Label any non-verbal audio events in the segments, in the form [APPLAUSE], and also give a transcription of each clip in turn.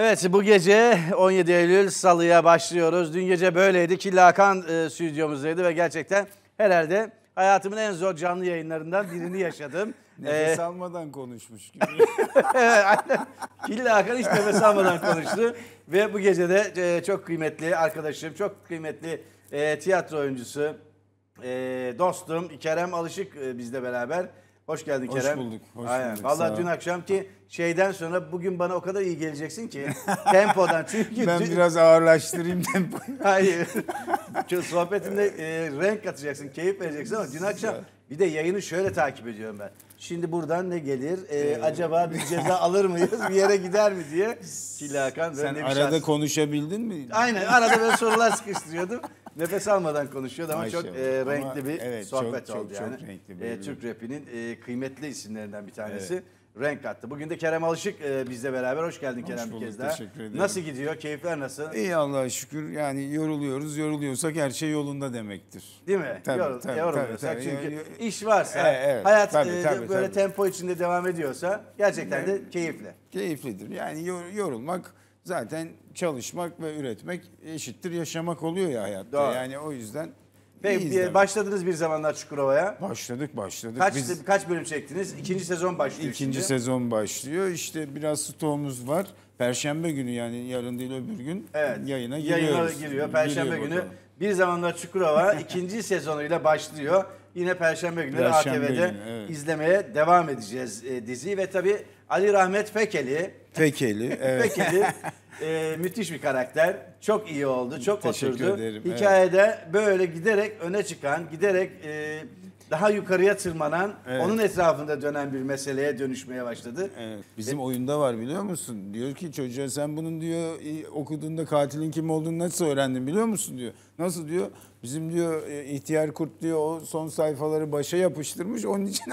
Evet bu gece 17 Eylül Salı'ya başlıyoruz. Dün gece böyleydi. Killa Hakan e, stüdyomuzdaydı ve gerçekten herhalde hayatımın en zor canlı yayınlarından birini yaşadım. [LAUGHS] Nefes almadan konuşmuş [LAUGHS] gibi. evet aynen. Killa Hakan hiç nefes almadan konuştu. Ve bu gece de e, çok kıymetli arkadaşım, çok kıymetli e, tiyatro oyuncusu, e, dostum Kerem Alışık e, bizle beraber. Hoş geldin Hoş Kerem. bulduk, hoş Aynen. bulduk, ol. dün akşamki şeyden sonra bugün bana o kadar iyi geleceksin ki [LAUGHS] tempodan. Çünkü ben dün- biraz ağırlaştırayım tempoyu. [LAUGHS] Hayır. Çok sohbetinde e, renk katacaksın, keyif vereceksin ama dün akşam bir de yayını şöyle takip ediyorum ben. Şimdi buradan ne gelir? E, acaba bir ceza alır mıyız? Bir yere gider mi diye. Böyle Sen arada şans. konuşabildin mi? Aynen arada böyle sorular sıkıştırıyordum. Nefes almadan konuşuyordu ama çok Maşallah. e, Ama renkli bir evet, sohbet çok, çok, oldu çok yani. renkli bir E. Türk rapinin e, kıymetli isimlerinden bir tanesi. Renk kattı. Bugün de Kerem Alışık e, bizle beraber. Hoş geldin Kerem bir bulduk, kez daha. teşekkür ederim. Nasıl gidiyor? Keyifler nasıl? İyi Allah'a şükür. Yani yoruluyoruz. Yoruluyorsak her şey yolunda demektir. Değil mi? Tabii, Yorul- tabii, yorulmuyorsak tabii, çünkü Yo- iş varsa, Evet, evet. hayat Tabii, e, tabii, böyle tabii. tempo içinde devam ediyorsa gerçekten de keyifli. Keyiflidir. Yani yor- yorulmak zaten çalışmak ve üretmek eşittir yaşamak oluyor ya hayatta. Doğru. Yani o yüzden bir- demek. başladınız bir zamanlar Çukurova'ya. Başladık başladık. Kaç Biz kaç bölüm çektiniz? İkinci sezon başlıyor ikinci şimdi. sezon başlıyor. İşte biraz stoğumuz var. Perşembe günü yani yarın değil öbür gün Evet. yayına giriyoruz. Yayına giriyor. Perşembe Giriyor günü bakalım. bir zamanlar Çukurova [LAUGHS] ikinci sezonuyla başlıyor. Yine Perşembe günleri Perşembe ATV'de günü, evet. izlemeye devam edeceğiz e, diziyi ve tabii Ali Rahmet Fekeli Fekeli. Evet. Fekeli [LAUGHS] e, müthiş bir karakter. Çok iyi oldu, çok Teşekkür oturdu. ederim, Hikayede böyle giderek öne çıkan, giderek e, daha yukarıya tırmanan, Evet. onun etrafında dönen bir meseleye dönüşmeye başladı. Evet. Bizim oyunda var biliyor musun? Diyor ki çocuğa sen bunun diyor okuduğunda katilin kim olduğunu nasıl öğrendin biliyor musun diyor. Nasıl diyor? Bizim diyor e, ihtiyar kurt diyor o son sayfaları başa yapıştırmış onun için. [LAUGHS]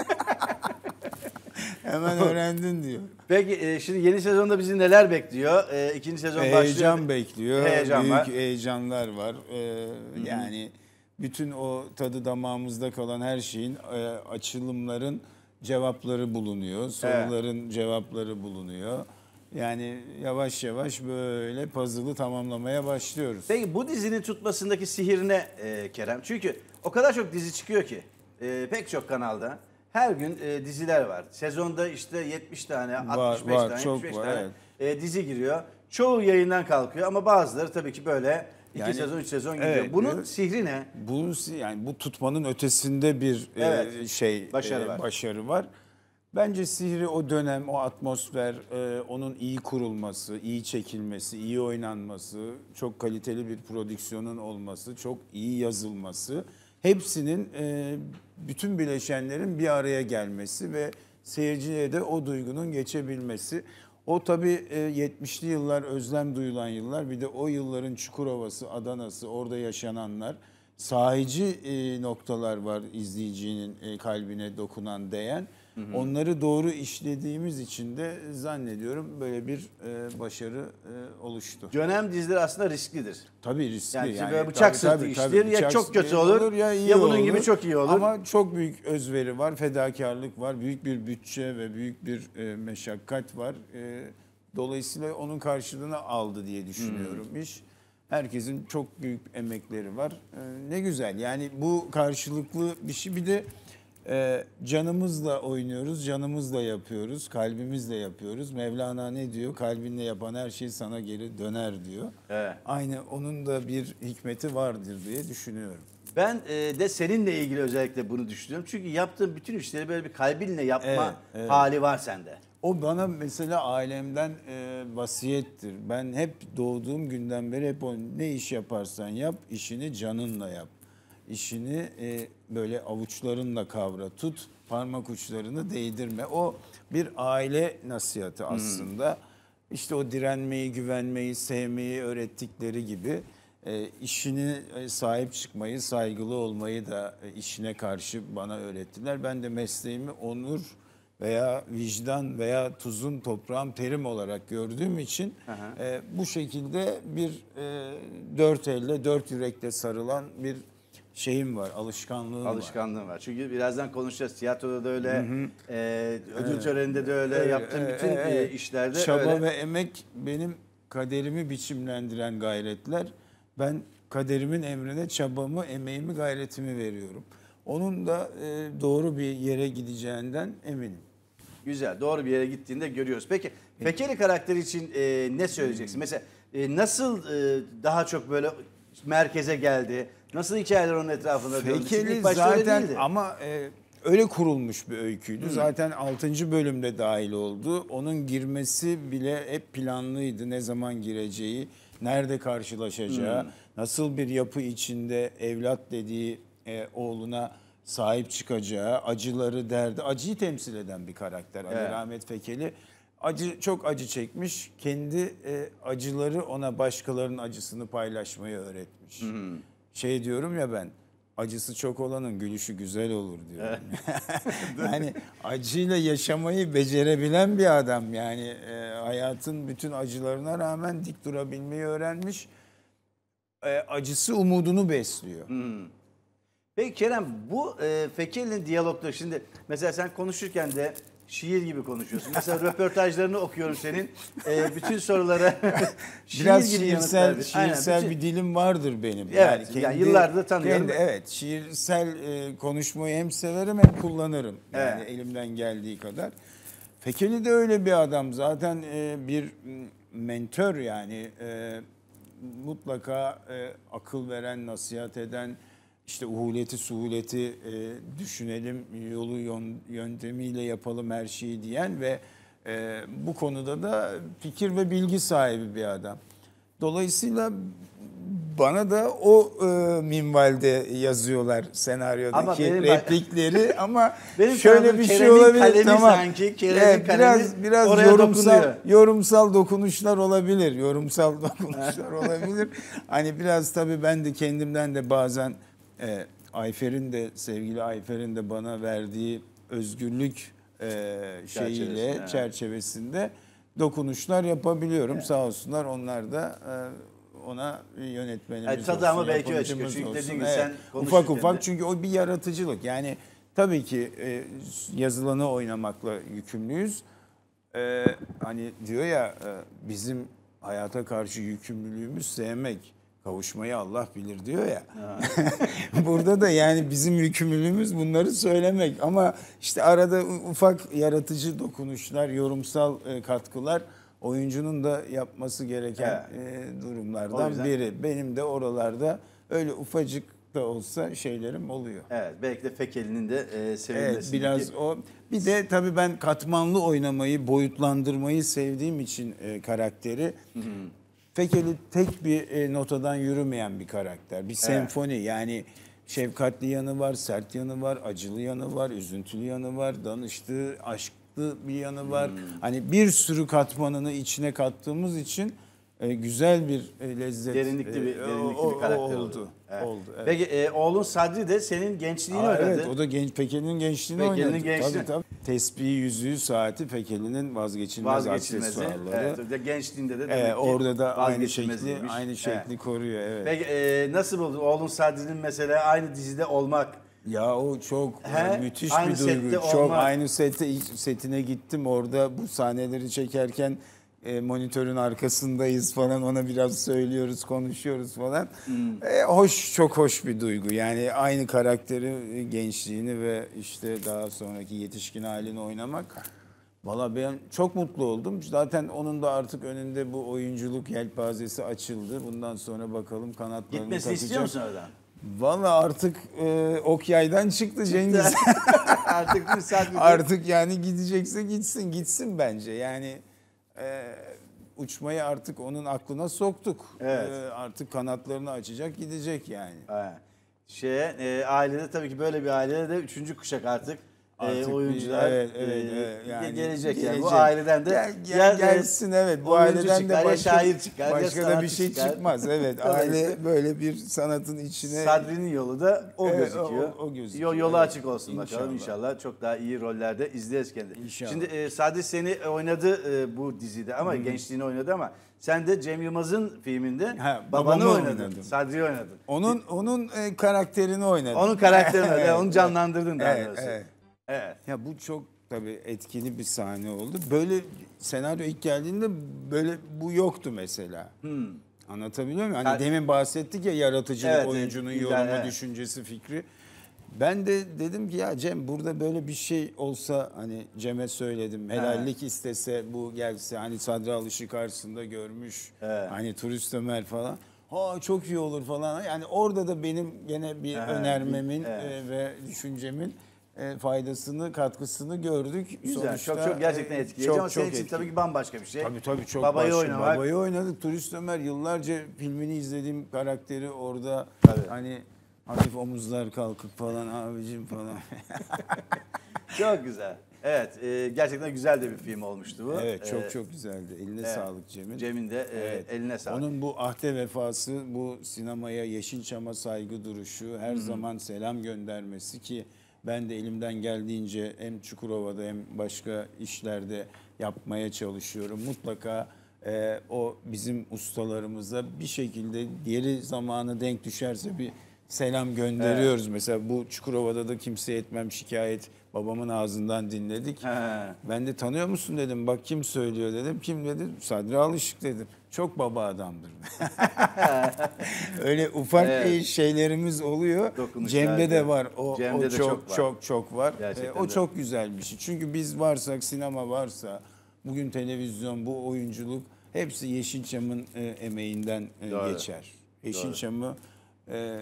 Hemen öğrendin diyor. Peki e, şimdi yeni sezonda bizi neler bekliyor? E, ikinci sezon başlıyor. Heyecan bekliyor. Heyecan Büyük var. heyecanlar var. Ee, yani bütün o tadı damağımızda kalan her şeyin e, açılımların cevapları bulunuyor. Soruların cevapları bulunuyor. Yani yavaş yavaş böyle puzzle'ı tamamlamaya başlıyoruz. Peki bu dizinin tutmasındaki sihir ne e, Kerem? Çünkü o kadar çok dizi çıkıyor ki e, pek çok kanalda her gün e, diziler var. Sezonda işte 70 tane, 65 var, tane, çok 75 var, tane evet. e, dizi giriyor. Çoğu yayından kalkıyor ama bazıları tabii ki böyle 2 Yani- sezon, 3 sezon gidiyor. Evet, Bunun diyor. sihri ne? Bu yani bu tutmanın ötesinde bir e, Evet, şey başarı e, var. başarı var. Bence sihri o dönem, o atmosfer, e, onun iyi kurulması, iyi çekilmesi, iyi oynanması, çok kaliteli bir prodüksiyonun olması, çok iyi yazılması, hepsinin e, bütün bileşenlerin bir araya gelmesi ve seyirciye de o duygunun geçebilmesi. O tabii e, 70'li yıllar özlem duyulan yıllar. Bir de o yılların Çukurova'sı, Adana'sı, orada yaşananlar. Sahici e, noktalar var izleyicinin e, kalbine dokunan, değen. Onları doğru işlediğimiz için de zannediyorum böyle bir e, başarı e, oluştu. Dönem dizileri aslında risklidir. Tabii riskli. Yani böyle bıçak sırtı iştir, ya bıçak çok kötü sırtı olur, ya, iyi ya bunun olur. gibi çok iyi olur. Ama çok büyük özveri var, fedakarlık var, büyük bir bütçe ve büyük bir e, meşakkat var. E, dolayısıyla onun karşılığını aldı diye düşünüyorum Hmm. iş. Herkesin çok büyük emekleri var. E, ne güzel. Yani bu karşılıklı bir şey. Bir de e, canımızla oynuyoruz, canımızla yapıyoruz, kalbimizle yapıyoruz. Mevlana ne diyor? Kalbinle yapan her şey sana geri döner diyor. Evet. Aynı onun da bir hikmeti vardır diye düşünüyorum. Ben e, de seninle ilgili özellikle bunu düşünüyorum. Çünkü yaptığın bütün işleri böyle bir kalbinle yapma Evet, evet. hali var sende. O bana mesela ailemden e, vasiyettir. Ben hep doğduğum günden beri hep o ne iş yaparsan yap, işini canınla yap. İşini e, böyle avuçlarınla kavra, tut, parmak uçlarını değdirme. O bir aile nasihatı aslında. İşte o direnmeyi, güvenmeyi, sevmeyi öğrettikleri gibi e, işini e, sahip çıkmayı, saygılı olmayı da e, işine karşı bana öğrettiler. Ben de mesleğimi onur veya vicdan veya tuzun toprağın terim olarak gördüğüm için e, bu şekilde bir e, dört elle dört yürekle sarılan bir şeyim var, alışkanlığım var. Alışkanlığım var. Çünkü birazdan konuşacağız. Tiyatroda da öyle, e, ödül töreninde de öyle, yaptığım Evet, bütün evet, e, evet. işlerde Çaba öyle. ve emek benim kaderimi biçimlendiren gayretler. Ben kaderimin emrine çabamı, emeğimi, gayretimi veriyorum. Onun da e, doğru bir yere gideceğinden eminim. Güzel. Doğru bir yere gittiğinde görüyoruz. Peki Fekeli karakteri için e, ne söyleyeceksin? Mesela e, nasıl e, daha çok böyle merkeze geldi? Nasıl hikayeler onun etrafında döndü? Fekeli öyle zaten değildi. ama e, öyle kurulmuş bir öyküydü. Zaten 6. bölümde dahil oldu. Onun girmesi bile hep planlıydı. Ne zaman gireceği, nerede karşılaşacağı, nasıl bir yapı içinde evlat dediği e, oğluna sahip çıkacağı, acıları derdi, acıyı temsil eden bir karakter Ali Evet. Rahmet Fekeli. Acı çok acı çekmiş. Kendi e, acıları ona başkalarının acısını paylaşmayı öğretmiş. Şey diyorum ya ben acısı çok olanın gülüşü güzel olur diyorum. [LAUGHS] yani acıyla yaşamayı becerebilen bir adam. Yani e, hayatın bütün acılarına rağmen dik durabilmeyi öğrenmiş. E, acısı umudunu besliyor. Peki Kerem bu e, Fekeli'nin diyalogları şimdi mesela sen konuşurken de şiir gibi konuşuyorsun. Mesela röportajlarını okuyorum senin. E, bütün sorulara [LAUGHS] şiir Biraz gibi yanıtlar şiirsel, veriyor. Aynen, şiirsel bütün- bir dilim vardır benim. Evet, yani yıllardır tanıyorum. kendi- evet, şiirsel e, konuşmayı hem severim hem kullanırım. Yani Evet. elimden geldiği kadar. Fekeli de öyle bir adam. Zaten e, bir m, mentor yani e, mutlaka e, akıl veren, nasihat eden, işte uhuleti suhuleti e, düşünelim, yolu yön- yöntemiyle yapalım her şeyi diyen ve e, bu konuda da fikir ve bilgi sahibi bir adam. Dolayısıyla bana da o e, minvalde yazıyorlar senaryodaki Ama benim replikleri [LAUGHS] ama Benim şöyle bir şey olabilir tamam. sanki, Evet, kalemi biraz biraz yorumsal dokunuyor. yorumsal dokunuşlar olabilir. Yorumsal [LAUGHS] dokunuşlar olabilir. Hani biraz tabii ben de kendimden de bazen e, Ayfer'in de sevgili Ayfer'in de bana verdiği özgürlük e, şeyiyle Çerçevesinde, çerçevesinde, evet. dokunuşlar yapabiliyorum. Sağ olsunlar onlar da e, ona yönetmenimiz Yani tadı ama olsun, belki çıkıyor. Çünkü olsun. dediğin gibi sen ufak ufak de- çünkü o bir yaratıcılık. Yani tabii ki e, yazılanı oynamakla yükümlüyüz. E, hani diyor ya e, bizim hayata karşı yükümlülüğümüz sevmek. Kavuşmayı Allah bilir diyor ya. [LAUGHS] Burada da yani bizim yükümlülüğümüz bunları söylemek. Ama işte arada ufak yaratıcı dokunuşlar, yorumsal e, katkılar oyuncunun da yapması gereken e, O durumlardan yüzden- biri. Benim de oralarda öyle ufacık da olsa şeylerim oluyor. Evet belki de Fekeli'nin de e, Evet sevilmesi. biraz o. Bir de tabii ben katmanlı oynamayı, boyutlandırmayı sevdiğim için e, karakteri. Fekeli tek bir e, notadan yürümeyen bir karakter. Bir senfoni yani şefkatli yanı var, sert yanı var, acılı yanı var, üzüntülü yanı var, danıştığı, aşklı bir yanı var. Hani bir sürü katmanını içine kattığımız için e, güzel bir e, lezzet. Derinlikli bir, e, derinlikli o- bir karakter oldu. oldu. Evet. Oldu. evet. Peki e, oğlun Sadri de senin gençliğini Aa, oynadı. evet o da genç Fekeli'nin gençliğini Fekeli'nin oynadı. gençliği. Tabii tabii. Tespihi, yüzüğü, saati Fekeli'nin vazgeçilmez Vazgeçilmezi. aksesuarları. Evet, gençliğinde de Ee, demek ki orada da aynı şekli vazgeçilmeziymiş. aynı şekli Evet. koruyor evet. Peki e, nasıl buldun? Oğlun Sadri'nin mesela aynı dizide olmak. Ya o çok He? e, müthiş Aynı bir duygu. sette Çok olmak. aynı sete setine gittim orada bu sahneleri çekerken e, monitörün arkasındayız falan ona biraz söylüyoruz, konuşuyoruz falan. Hmm. E, hoş çok hoş bir duygu. Yani aynı karakteri, e, gençliğini ve işte daha sonraki yetişkin halini oynamak Valla ben çok mutlu oldum. Zaten onun da artık önünde bu oyunculuk yelpazesi açıldı. Bundan sonra bakalım kanatlarını Gitmesini takacak. istiyor musun oradan? Valla artık e, ok yaydan çıktı Cengiz. [LAUGHS] Artık bir Sadri artık yani gidecekse gitsin, gitsin bence. Yani e, uçmayı artık onun aklına soktuk. Evet. E, artık kanatlarını açacak, gidecek yani. Evet. Şeye, e, ailede tabii ki böyle bir ailede de üçüncü kuşak artık, e, Artık bir- oyuncular evet, evet, e, evet. Yani gelecek, yani bu gelecek. aileden de Gel- gel- e, gelsin evet bu aileden çıkar, de başka, şair çıkar, başka da bir şey çıkar. çıkmaz. Evet aile böyle bir sanatın içine Sadri'nin yolu da o Evet, gözüküyor. o- o gözüküyor, Yo- Yolu evet. açık olsun bakalım İnşallah. inşallah. Çok daha iyi rollerde izleriz kendini. İnşallah. Şimdi e, Sadri seni oynadı e, bu dizide ama gençliğini oynadı ama sen de Cem Yılmaz'ın filminde Ha, babanı oynadın. oynadım. Sadri'yi oynadın. onun onun e, karakterini oynadı. Onun karakterini, [LAUGHS] Evet, onu canlandırdın daha doğrusu. evet. Evet. Ya bu çok tabii etkili bir sahne oldu. Böyle senaryo ilk geldiğinde böyle bu yoktu mesela. Anlatabiliyor muyum? Hani Ha- demin bahsettik ya yaratıcılık, Evet, oyuncunun evet. yorumu, Evet. düşüncesi, fikri. Ben de dedim ki ya Cem burada böyle bir şey olsa hani Cem'e söyledim. Helallik istese bu gelse hani Sadri Alış'ı karşısında görmüş. Evet. Hani turist Ömer falan. Ha çok iyi olur falan. Yani orada da benim gene bir Evet, önermemin evet. e, ve düşüncemin e, faydasını, katkısını gördük. Güzel. Sonuçta, çok çok gerçekten e, etkileyici çok, ama senin için tabii ki bambaşka bir şey. Tabii tabii çok Babayı başka. oynamak. Babayı oynadık. Turist Ömer yıllarca filmini izlediğim karakteri orada Tabii. hani hafif omuzlar kalkıp falan abicim falan. [LAUGHS] Çok güzel. Evet, e, gerçekten güzel de bir film olmuştu bu. evet çok E, çok güzeldi. Eline evet. sağlık Cem'in. Cem'in de e, eline sağlık. Onun bu ahde vefası, bu sinemaya, Yeşilçam'a saygı duruşu, her zaman selam göndermesi ki ben de elimden geldiğince hem Çukurova'da hem başka işlerde yapmaya çalışıyorum. Mutlaka e, o bizim ustalarımıza bir şekilde diğeri zamanı denk düşerse bir selam gönderiyoruz. Mesela bu Çukurova'da da kimse etmem şikayet babamın ağzından dinledik. He. Ben de tanıyor musun dedim. Bak kim söylüyor dedim. Kim dedi? Sadri Alışık dedim. Çok baba adamdır. [LAUGHS] Öyle ufak Evet. şeylerimiz oluyor. Dokunuşlar Cem'de de var. O, Cem'de o de çok çok var. çok çok var. Gerçekten Ee, o de. çok güzel bir şey. Çünkü biz varsak, sinema varsa, bugün televizyon, bu oyunculuk hepsi Yeşilçam'ın e, emeğinden e, Doğru. geçer. Yeşilçam'ı e,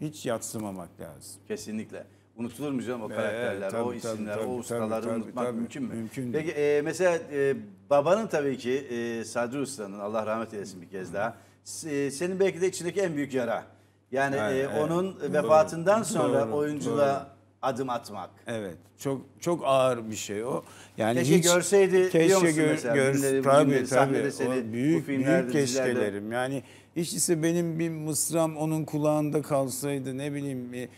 hiç yatsımamak lazım. Kesinlikle. Unutulur mu canım o Evet, karakterler, tabii, o isimler, tabii, o ustaları tabii, unutmak tabii. mümkün mü? Mümkün Peki e, mesela e, babanın tabii ki e, Sadri Usta'nın Allah rahmet eylesin bir kez daha. e, senin belki de içindeki en büyük yara. Yani Evet, e, evet. onun vefatından Doğru, sonra doğru, oyunculuğa adım atmak. Evet. Çok çok ağır bir şey o. Yani Keşke hiç, görseydi diyor keşke musun gör, mesela? gör- Günleri, tabii bugünleri tabii. O seni, bu büyük büyük keşkelerim. Yani hiç ise benim bir mısram onun kulağında kalsaydı ne bileyim bir,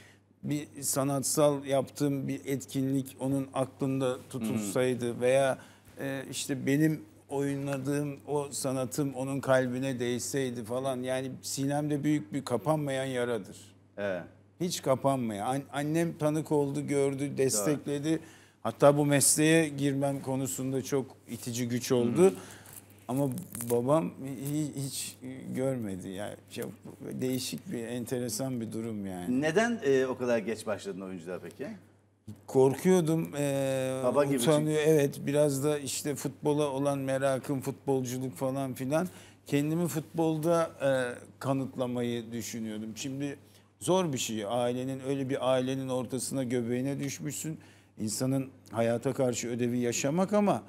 bir sanatsal yaptığım bir etkinlik onun aklında tutulsaydı veya e, işte benim oynadığım o sanatım onun kalbine değseydi falan yani sinemde büyük bir kapanmayan yaradır. Evet. Hiç kapanmıyor. An- annem tanık oldu, gördü, destekledi. Hatta bu mesleğe girmem konusunda çok itici güç oldu. Ama babam hi- hiç görmedi. Yani çok değişik bir, enteresan bir durum yani. Neden e, o kadar geç başladın oyunculuğa peki? Korkuyordum. eee Baba gibi utanıyor. Evet biraz da işte futbola olan merakım, futbolculuk falan filan. Kendimi futbolda eee, kanıtlamayı düşünüyordum. Şimdi zor bir şey. Ailenin öyle bir ailenin ortasına göbeğine düşmüşsün. İnsanın hayata karşı ödevi yaşamak ama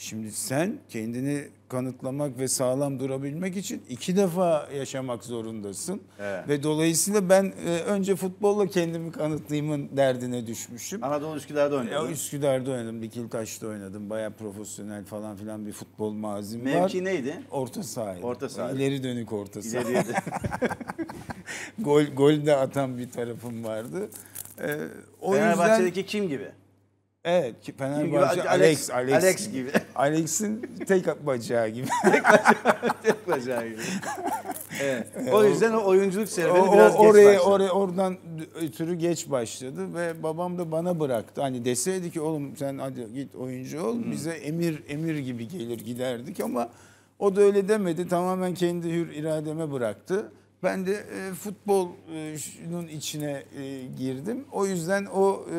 şimdi sen kendini kanıtlamak ve sağlam durabilmek için iki defa yaşamak zorundasın. Evet. Ve dolayısıyla ben e, önce futbolla kendimi kanıtlayayımın derdine düşmüşüm. Anadolu Üsküdar'da Ya oynadın. Üsküdar'da oynadım, Dikiltaş'ta oynadım. Bayağı profesyonel falan filan bir futbol mazim var. Mevki neydi? Orta sahaydı. Orta saha. İleri dönük orta saha. İleriye [LAUGHS] gol, gol de atan bir tarafım vardı. Ee, o yüzden Fenerbahçe'deki kim gibi? Evet ki? Fenerbahçe Alex, Alex Alex, Alex gibi. [LAUGHS] Alex'in tek bacağı gibi. [LAUGHS] Tek bacağı gibi. Evet. O yüzden o oyunculuk serüveni o- biraz geç oraya başladı. oraya oradan ötürü geç başladı ve babam da bana bıraktı. Hani deseydi ki oğlum sen hadi git oyuncu ol bize emir emir gibi gelir giderdik ama o da öyle demedi. Tamamen kendi hür irademe bıraktı. Ben de e, futbolun içine e, girdim. O yüzden o e,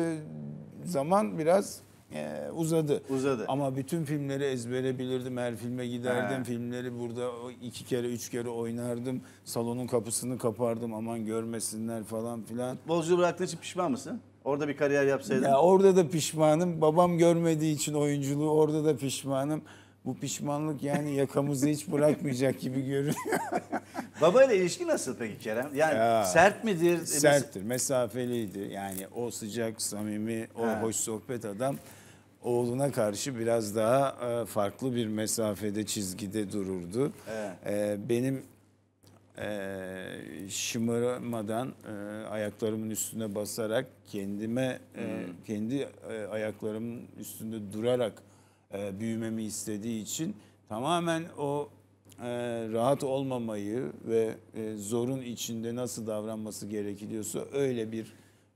zaman biraz e, uzadı. Uzadı. Ama bütün filmleri ezbere bilirdim. Her filme giderdim. Ha. Filmleri burada iki kere, üç kere oynardım. Salonun kapısını kapardım aman görmesinler falan filan. Futbolcu bıraktığın için pişman mısın? Orada bir kariyer yapsaydın. Ya orada da pişmanım. Babam görmediği için oyunculuğu orada da pişmanım. Bu pişmanlık yani yakamızı hiç bırakmayacak gibi görünüyor. [LAUGHS] Babayla ilişki nasıl peki Kerem? Yani Ya. sert midir? Serttir, mesafeliydi. Yani o sıcak, samimi, o Ha. hoş sohbet adam oğluna karşı biraz daha e, farklı bir mesafede, çizgide dururdu. Evet. E, Benim e, şımarmadan ayaklarımın üstüne basarak kendime e, kendi ayaklarımın üstünde durarak e, büyümemi istediği için tamamen o e, rahat olmamayı ve e, zorun içinde nasıl davranması gerekiyorsa öyle bir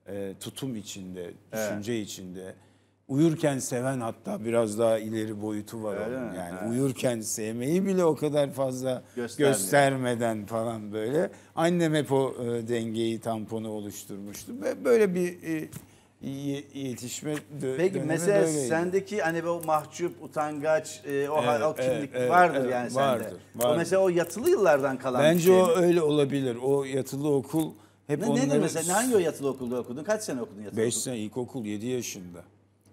e, tutum içinde, düşünce içinde uyurken seven hatta biraz daha ileri boyutu var Öyle onun. mi? Yani Ha. uyurken sevmeyi bile o kadar fazla Göstermiyor. göstermeden falan böyle. Annem hep o e, dengeyi, tamponu oluşturmuştu. Ve böyle bir e, yetişme dö- Peki mesela böyleydi. sendeki hani o mahcup, utangaç, e, o, Evet, o kimlik evet, vardır evet, yani vardır, sende. O vardır. mesela o yatılı yıllardan kalan bir Bence şey o mi? öyle olabilir. O yatılı okul hep Ne, onları... nedir mesela? Hangi o yatılı okulda okudun? Kaç sene okudun yatılı 5 okulda? sene ilkokul 7 yaşında.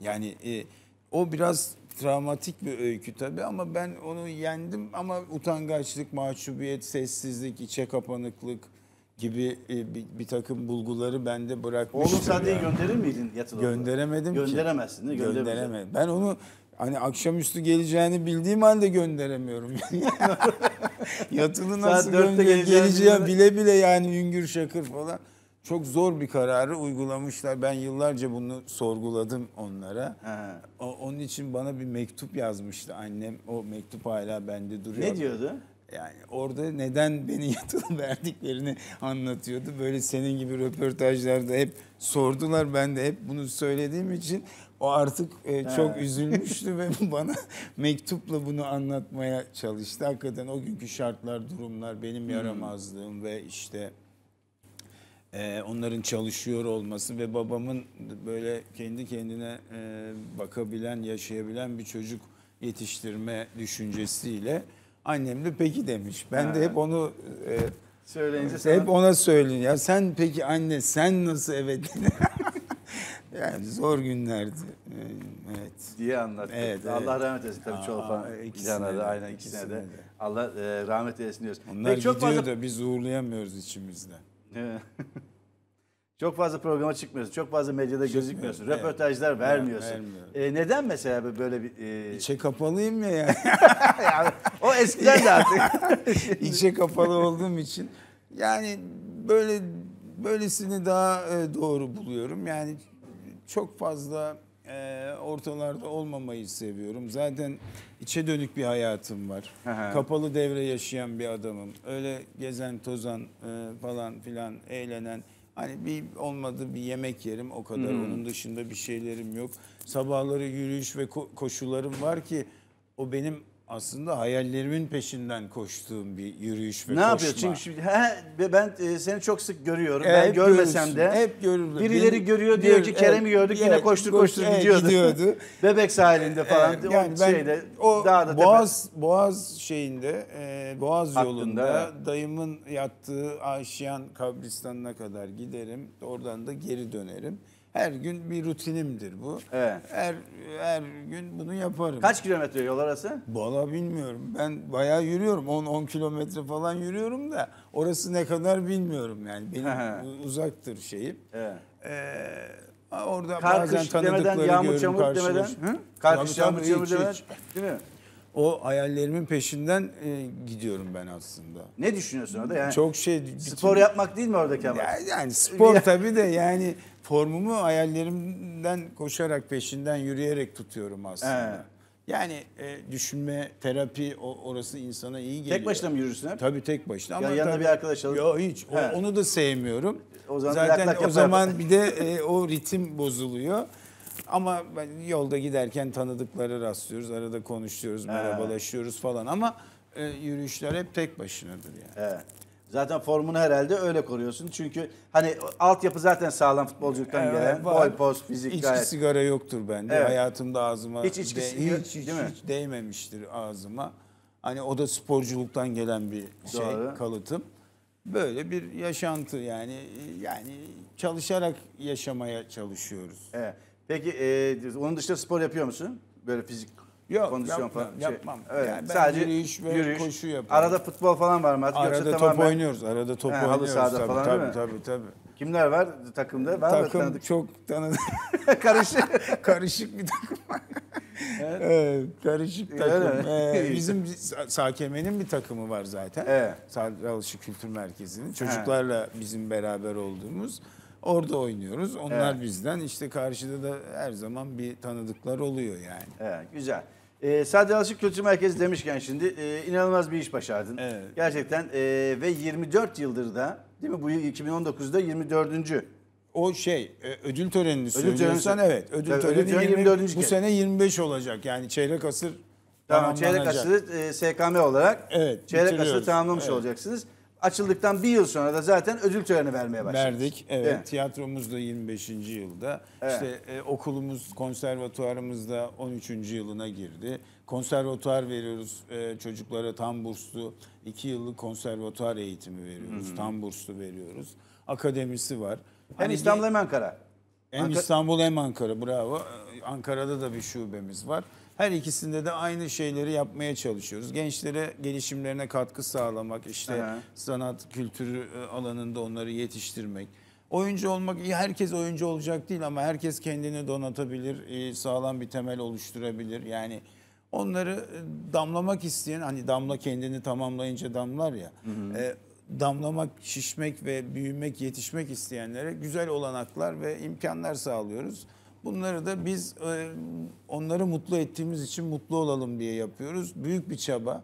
Yani e, o biraz travmatik bir öykü tabii ama ben onu yendim ama utangaçlık, mahcubiyet, sessizlik, içe kapanıklık gibi e, bir, bir takım bulguları bende Oğlum bırakmıştır. Sadık'ı yani. gönderir miydin yatılı? Gönderemedim ki. Gönderemezsin değil mi? Gönderemedim. Ben onu hani akşamüstü geleceğini bildiğim halde gönderemiyorum. [LAUGHS] Yatılı nasıl gönder bildiğinde- bile bile yani Üngür Şakır falan. Çok zor bir kararı uygulamışlar. Ben yıllarca bunu sorguladım onlara. Ha. O- onun için bana bir mektup yazmıştı annem. O mektup hala bende duruyor. Ne diyordu? Yani orada neden beni [LAUGHS] yatılı verdiklerini anlatıyordu. Böyle senin gibi röportajlarda hep sordular. Ben de hep bunu söylediğim için o artık e, çok [LAUGHS] üzülmüştü ve bana mektupla bunu anlatmaya çalıştı. Hakikaten o günkü şartlar, durumlar, benim yaramazlığım ve işte e, onların çalışıyor olması ve babamın böyle kendi kendine e, bakabilen, yaşayabilen bir çocuk yetiştirme düşüncesiyle annem de peki demiş. Ben de hep onu e, Söyleyince sana... hep ona söyleyin. Ya sen peki anne sen nasıl evet [LAUGHS] yani zor günlerdi. E, Evet. diye anlattı. Evet, Allah evet. rahmet eylesin tabii Aa, Çolpan. ikisine İlhan'a de, da aynen ikisine ikisine de. de. Allah e, rahmet eylesin diyoruz. Onlar Peki çok gidiyor fazla da biz uğurlayamıyoruz içimizden. Evet. [LAUGHS] çok fazla programa çıkmıyorsun. Çok fazla medyada gözükmüyorsun. evet. Röportajlar vermiyorsun. vermiyorum. E, neden mesela böyle bir... E, İçe kapalıyım ya yani. [LAUGHS] yani, o eskiden de artık. [LAUGHS] İçe kapalı olduğum için yani böyle böylesini daha e, doğru buluyorum. Yani çok fazla e, ortalarda olmamayı seviyorum. Zaten içe dönük bir hayatım var. Kapalı devre yaşayan bir adamım. Öyle gezen, tozan e, falan filan eğlenen Hani bir olmadı bir yemek yerim o kadar. Onun dışında bir şeylerim yok. Sabahları yürüyüş ve ko- koşularım var ki o benim aslında hayallerimin peşinden koştuğum bir yürüyüş ve ne koşma. yapıyor? Çünkü şimdi, he, ben e, seni çok sık görüyorum. E, ben görmesem görürsün, de. hep görürüm. Birileri Benim- görüyor diyor ki Kerem'i evet, gördük yine evet, koştur koş- koştur evet, gidiyordu. gidiyordu. [LAUGHS] Bebek sahilinde falan. Evet, o yani ben şeyde, o dağda tepe- Boğaz Boğaz şeyinde e, Boğaz Hattında, yolunda evet. dayımın yattığı Aşiyan kabristanına kadar giderim. Oradan da geri dönerim. Her gün bir rutinimdir bu. Evet. Her her gün bunu yaparım. Kaç kilometre yol arası? Valla bilmiyorum. Ben bayağı yürüyorum. 10 10 kilometre falan yürüyorum da orası ne kadar bilmiyorum yani. Benim uzaktır şehir. Evet. Ee, orada Kar bazen kış demeden, tanıdıkları yağmur görürüm, çamur demeden. Hı? Kar yağmur çamur hiç, demeden. Değil mi? O hayallerimin peşinden e, gidiyorum ben aslında. Ne düşünüyorsun orada? Yani Çok şey bütün- spor yapmak değil mi oradaki amaç? Ya- yani spor [LAUGHS] tabii de yani formumu hayallerimden koşarak peşinden yürüyerek tutuyorum aslında. He. Yani e, düşünme, terapi o, orası insana iyi geliyor. Tek başına mı yürürsün hep? Tabii tek başına ama Ya yanına tabii- bir arkadaş alıp- Yok hiç. O- He. onu da sevmiyorum. O zaman Zaten o zaman bir de [LAUGHS] e, o ritim bozuluyor. Ama yolda giderken tanıdıkları rastlıyoruz. Arada konuşuyoruz, merhabalaşıyoruz falan ama e, yürüyüşler hep tek başınadır yani. Evet. Zaten formunu herhalde öyle koruyorsun. Çünkü hani altyapı zaten sağlam futbolculuktan Evet, gelen. var. Boy, poz, fizik İçki gayet. sigara yoktur bende. Evet. Hayatımda ağzıma Hiç içki de- sigara- hiç, hiç, değil mi? hiç değmemiştir ağzıma. Hani o da sporculuktan gelen bir şey, Doğru. kalıtım. Böyle bir yaşantı yani yani çalışarak yaşamaya çalışıyoruz. Evet. Peki e, onun dışında spor yapıyor musun? Böyle fizik Yok, kondisyon yapmam, falan. şey, yapmam. Evet. Yani ben Sadece yürüyüş ve koşu yaparım. Arada futbol falan var mı? Artık Arada top tamamen- oynuyoruz. Arada top He, halı oynuyoruz. sahada tabii, falan tabii, değil mi? tabii, tabii. Kimler var takımda? Var mı Takım tanıdık? çok tanıdık. [LAUGHS] Karışık. [LAUGHS] karışık bir takım. evet. karışık Öyle takım. Ee, bizim Sa- Sakeme'nin bir takımı var zaten. Evet. Salçalı Kültür Merkezi'nin. Çocuklarla bizim beraber olduğumuz. Orada oynuyoruz. Onlar Evet. bizden. İşte karşıda da her zaman bir tanıdıklar oluyor yani. Evet, güzel. Ee, Sade Alışık Kültür Merkezi demişken şimdi e, inanılmaz bir iş başardın. Evet. Gerçekten e, ve 24 yıldır da değil mi? Bu yıl 2019'da 24. o şey e, ödül törenini töreni- söylüyorsan evet ödül Tabii, ödül töreni töreni 20 24. bu kez. sene 25 olacak yani çeyrek asır Tamam çeyrek asırı e, SKM olarak Evet, çeyrek asırı tamamlamış Evet. olacaksınız. Açıldıktan bir yıl sonra da zaten ödül töreni vermeye başladınız. Verdik. Evet. Mi? Tiyatromuz da 25. yılda. Evet. İşte e, okulumuz, konservatuarımız da 13. yılına girdi. Konservatuar veriyoruz e, çocuklara tam burslu. 2 yıllık konservatuar eğitimi veriyoruz. Tam burslu veriyoruz. Akademisi var. Hem Hani İstanbul hem Ankara. hem Ankara- İstanbul hem Ankara bravo. Ankara'da da bir şubemiz var. Her ikisinde de aynı şeyleri yapmaya çalışıyoruz. Gençlere gelişimlerine katkı sağlamak, işte Aha. sanat, kültürü e, alanında onları yetiştirmek. Oyuncu olmak, herkes oyuncu olacak değil ama herkes kendini donatabilir, e, sağlam bir temel oluşturabilir. Yani onları e, damlamak isteyen, hani damla kendini tamamlayınca damlar ya, e, damlamak, şişmek ve büyümek, yetişmek isteyenlere güzel olanaklar ve imkanlar sağlıyoruz. Bunları da biz e, onları mutlu ettiğimiz için mutlu olalım diye yapıyoruz. Büyük bir çaba.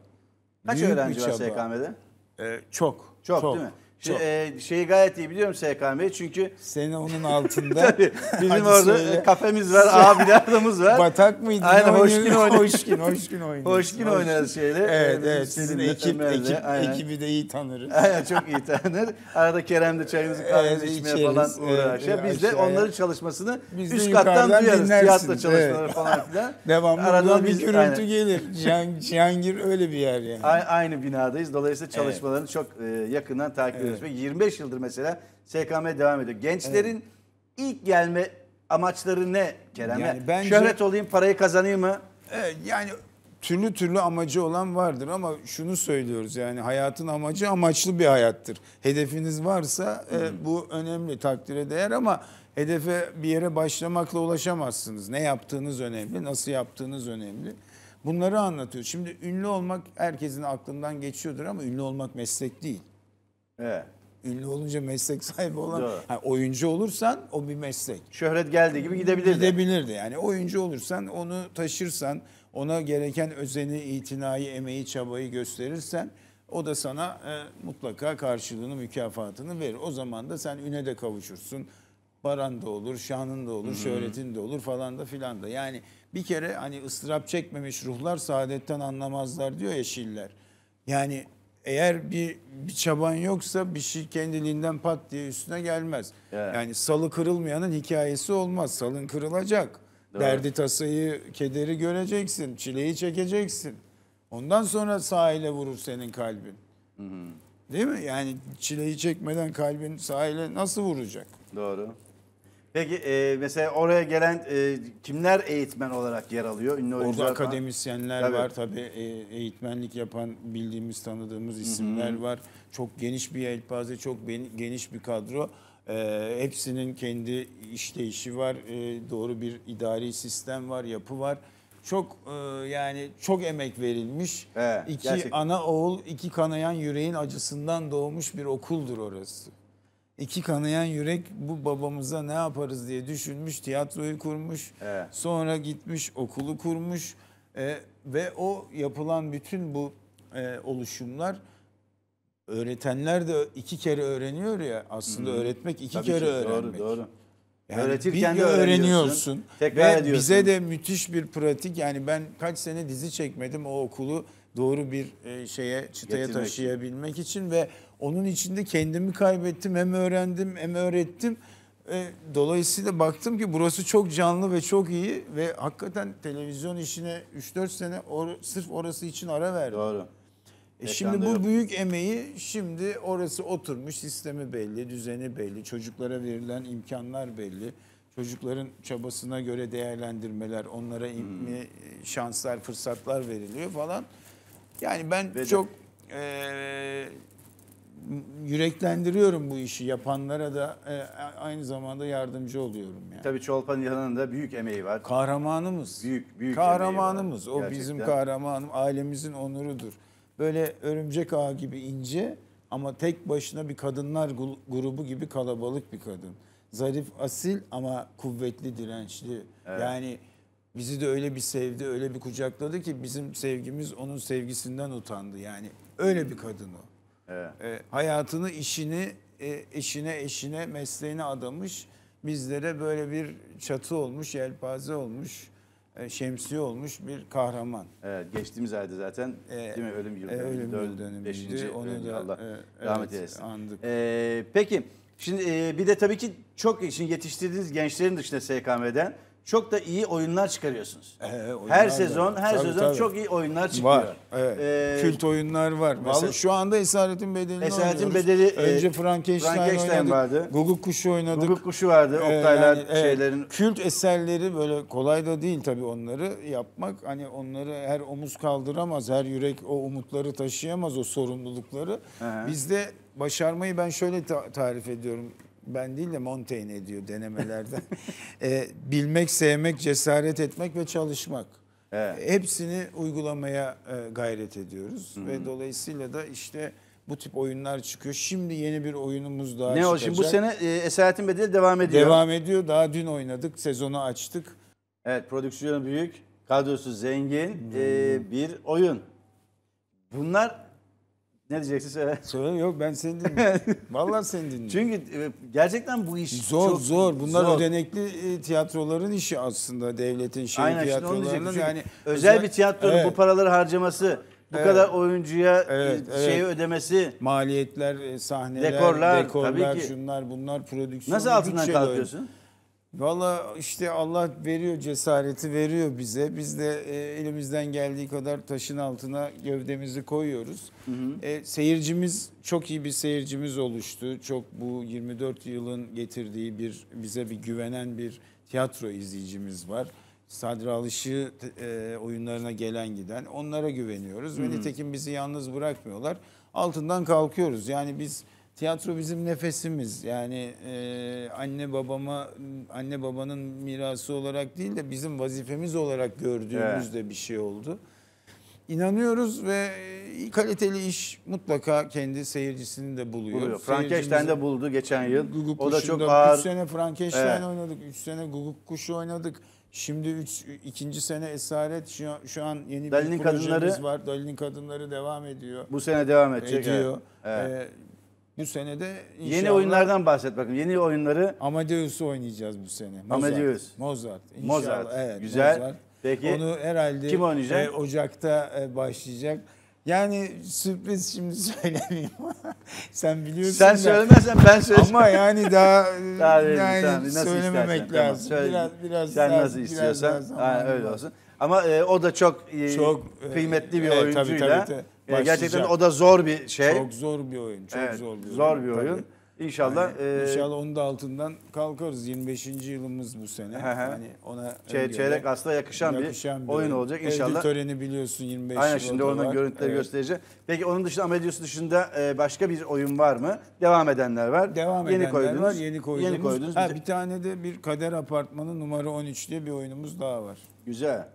Kaç büyük bir öğrenci var çaba. SKM'de? E, çok. Çok, değil mi? Çok. e, şeyi gayet iyi biliyorum SKM'yi çünkü Seni onun [LAUGHS] altında. Tabii. Bizim orada söyle. kafemiz var, A bilardımız var. Batak mıydı? Aynen, Ne hoşkin [LAUGHS] oynuyoruz. Hoşkin, hoşkin oynuyoruz. Hoşkin oynarız şeyle. Evet, evet. Sizin ekip, ekip, aynen. ekibi de iyi tanırız. Aynen çok iyi tanır. Arada Kerem de çayımızı kahvemizi Evet, içmeye içeriz. falan uğrar Evet, aşağı. Biz de onların çalışmasını Biz üst kattan duyarız. Tiyatro çalışmaları Evet. falan filan. Devamlı Arada bir gürültü aynen. gelir. [LAUGHS] Cihan- Cihangir öyle bir yer yani. Aynı binadayız. Dolayısıyla çalışmalarını çok e, yakından takip ediyoruz. Ve 25 yıldır mesela SKM devam ediyor. Gençlerin ilk gelme amaçları ne Kerem? Yani bence- Şöhret olayım, parayı kazanayım mı? Evet, yani türlü türlü amacı olan vardır ama şunu söylüyoruz yani hayatın amacı amaçlı bir hayattır. Hedefiniz varsa e, bu önemli takdire değer ama hedefe bir yere başlamakla ulaşamazsınız. Ne yaptığınız önemli, nasıl yaptığınız önemli. Bunları anlatıyor. Şimdi ünlü olmak herkesin aklından geçiyordur ama ünlü olmak meslek değil. Evet. Ünlü olunca meslek sahibi olan Doğru. Ha, oyuncu olursan o bir meslek. Şöhret geldiği gibi gidebilir de. Gidebilirdi yani oyuncu olursan onu taşırsan ona gereken özeni, itinayı, emeği, çabayı gösterirsen o da sana e, mutlaka karşılığını, mükafatını verir. O zaman da sen üne de kavuşursun. Paran da olur, şanın da olur, şöhretin de olur falan da filan da. Yani bir kere hani ıstırap çekmemiş ruhlar saadetten anlamazlar diyor ya Şiller. Yani eğer bir, bir çaban yoksa bir şey kendiliğinden pat diye üstüne gelmez. Evet. Yani salı kırılmayanın hikayesi olmaz. Salın kırılacak. Doğru. Derdi tasayı, kederi göreceksin, çileyi çekeceksin. Ondan sonra sahile vurur senin kalbin. Değil mi? Yani çileyi çekmeden kalbin sahile nasıl vuracak? Doğru. Peki e, mesela oraya gelen e, kimler eğitmen olarak yer alıyor? Ünlü Orada akademisyenler Tabii. var tabii e, eğitmenlik yapan bildiğimiz tanıdığımız isimler var. Çok geniş bir yelpaze, çok geniş bir kadro. E, hepsinin kendi işleyişi var, e, doğru bir idari sistem var, yapı var. Çok e, yani çok emek verilmiş. Evet, iki gerçekten. ana oğul, iki kanayan yüreğin acısından doğmuş bir okuldur orası. İki kanayan yürek bu babamıza ne yaparız diye düşünmüş, tiyatroyu kurmuş. Evet. Sonra gitmiş okulu kurmuş e, ve o yapılan bütün bu e, oluşumlar öğretenler de iki kere öğreniyor ya aslında öğretmek iki Tabii kere ki, öğrenmek. Doğru, doğru. Yani Öğretirken de öğreniyorsun. Tekrar ve ediyorsun. bize de müthiş bir pratik. Yani ben kaç sene dizi çekmedim o okulu doğru bir e, şeye çıtaya Getirmek taşıyabilmek için ve onun içinde kendimi kaybettim. Hem öğrendim hem öğrettim. E, dolayısıyla baktım ki burası çok canlı ve çok iyi ve hakikaten televizyon işine 3-4 sene or- sırf orası için ara verdim. Doğru. E şimdi bu yok. büyük emeği şimdi orası oturmuş, sistemi belli, düzeni belli, çocuklara verilen imkanlar belli. Çocukların çabasına göre değerlendirmeler, onlara Hmm. şanslar, fırsatlar veriliyor falan. Yani ben Ve de- çok e, yüreklendiriyorum bu işi yapanlara da e, aynı zamanda yardımcı oluyorum yani. Tabii Çolpan İlhan'ın da büyük emeği var. Kahramanımız. Büyük- büyük Kahramanımız. emeği O var. bizim Gerçekten. kahramanım. Ailemizin onurudur. Böyle örümcek ağı gibi ince ama tek başına bir kadınlar grubu gibi kalabalık bir kadın. Zarif, asil ama kuvvetli, dirençli. Yani bizi de öyle bir sevdi, öyle bir kucakladı ki bizim sevgimiz onun sevgisinden utandı. Yani öyle bir kadın o. Evet. E, hayatını, işini e, eşine eşine mesleğine adamış. Bizlere böyle bir çatı olmuş, yelpaze olmuş, e, şemsiye olmuş bir kahraman. Evet, geçtiğimiz ayda zaten Ee, değil mi ölüm yıl e, ölüm dönümü, beşinci Onu ölüm da, Allah e, rahmet evet, eylesin. andık. Ee, peki şimdi e, bir de tabii ki çok şimdi yetiştirdiğiniz gençlerin dışında SKM'den çok da iyi oyunlar çıkarıyorsunuz. Ee, oyunlar her sezon var. her Tabii, sezon tabii. çok iyi oyunlar çıkıyor. Var. Evet. Ee, Kült oyunlar var. Mesela vallahi- şu anda Esaretin Bedeli'ni Esaretin oynuyoruz. Bedeli, e, Önce Frankenstein, Frankenstein oynadık. vardı. Guguk Kuşu oynadık. Guguk kuşu vardı. Ee, Oktaylar yani, evet, şeylerin Kült eserleri böyle kolay da değil tabii onları yapmak. Hani onları her omuz kaldıramaz, her yürek o umutları taşıyamaz, o sorumlulukları. hı. Bizde başarmayı ben şöyle ta- tarif ediyorum. Ben değil de Montaigne ediyor denemelerde. [LAUGHS] Ee, bilmek, sevmek, cesaret etmek ve çalışmak. Evet. Hepsini uygulamaya e, gayret ediyoruz ve dolayısıyla da işte bu tip oyunlar çıkıyor. Şimdi yeni bir oyunumuz daha ne o çıkacak. şimdi bu sene e, Esaretin Bedeli devam ediyor. Devam ediyor. Daha dün oynadık. Sezonu açtık. Evet prodüksiyonu büyük, kadrosu zengin e, bir oyun. Bunlar ne diyeceksin söyle. Söyle yok ben seni dinliyorum. [LAUGHS] Vallahi seni dinliyorum. Çünkü e, gerçekten bu iş zor çok zor. Bunlar zor. ödenekli e, tiyatroların işi aslında. Devletin şey Aynen tiyatrolarının yani Yani özel bir tiyatronun Evet. bu paraları harcaması, bu Evet. kadar oyuncuya Evet, e, şeyi evet. ödemesi maliyetler, sahneler, Dekorlar, dekorlar, tabii ki. şunlar bunlar prodüksiyon. nasıl altından bütçeli oyun. Valla işte Allah veriyor cesareti veriyor bize. Biz de e, elimizden geldiği kadar taşın altına gövdemizi koyuyoruz. E, seyircimiz çok iyi bir seyircimiz oluştu. Çok bu 24 yılın getirdiği bir bize bir güvenen bir tiyatro izleyicimiz var. Sadri Alışık e, oyunlarına gelen giden onlara güveniyoruz ve nitekim bizi yalnız bırakmıyorlar. Altından kalkıyoruz. Yani biz Tiyatro bizim nefesimiz. Yani e, anne babama anne babanın mirası olarak değil de bizim vazifemiz olarak gördüğümüz de bir şey oldu. İnanıyoruz ve e, kaliteli iş mutlaka kendi seyircisini de buluyor. Buluyor. Frankenstein'de buldu geçen yıl. Guguk o da çok ağır. 3 sene Frankenstein Evet. oynadık. 3 sene Guguk Kuşu oynadık. Şimdi üç, ikinci sene Esaret şu, an- şu an yeni Dali'nin bir projemiz Kadınları- var. Dali'nin Kadınları devam ediyor. Bu sene devam edecek. ediyor. Evet. Ee, bu sene de Yeni inşallah oyunlardan bahset bakın. Yeni oyunları Amadeus'u oynayacağız bu sene. Amadeus. Mozart. İnşallah. Mozart. Evet, Güzel. Mozart. Peki, Onu herhalde kim oynayacak? e, Ocak'ta e, başlayacak. Yani sürpriz şimdi [LAUGHS] söylemeyeyim. Sen biliyorsun sen da. söylemezsen ben söyleyeceğim. Ama yani daha, [LAUGHS] Daha verin, yani tamam, nasıl söylememek istersen, tamam. lazım. Söyle. biraz biraz Sen daha- nasıl biraz istiyorsan daha zaman aynen öyle olsun. Ama e, o da çok, e, Çok, e, kıymetli bir tabii, oyuncuyla. tabii, tabii. E, gerçekten Başlayacak. o da zor bir şey. Çok zor bir oyun. Çok Evet, zor bir oyun. zor bir tabii. oyun. İnşallah Yani e, İnşallah onun da altından kalkarız. 25. yılımız bu sene. hı. hani ona çey- çeyrek asla yakışan, yakışan bir oyun olacak inşallah. töreni biliyorsun 25 Aynen şimdi onun görüntüleri Evet. göstereceğim. Peki onun dışında Amadeus dışında e, başka bir oyun var mı? Devam edenler var. Devam yeni edenler koydunuz. var. Yeni koyduğumuz. Yeni koydunuz. Ha, bir tane de bir Kader Apartmanı numara 13 diye bir oyunumuz daha var. Güzel.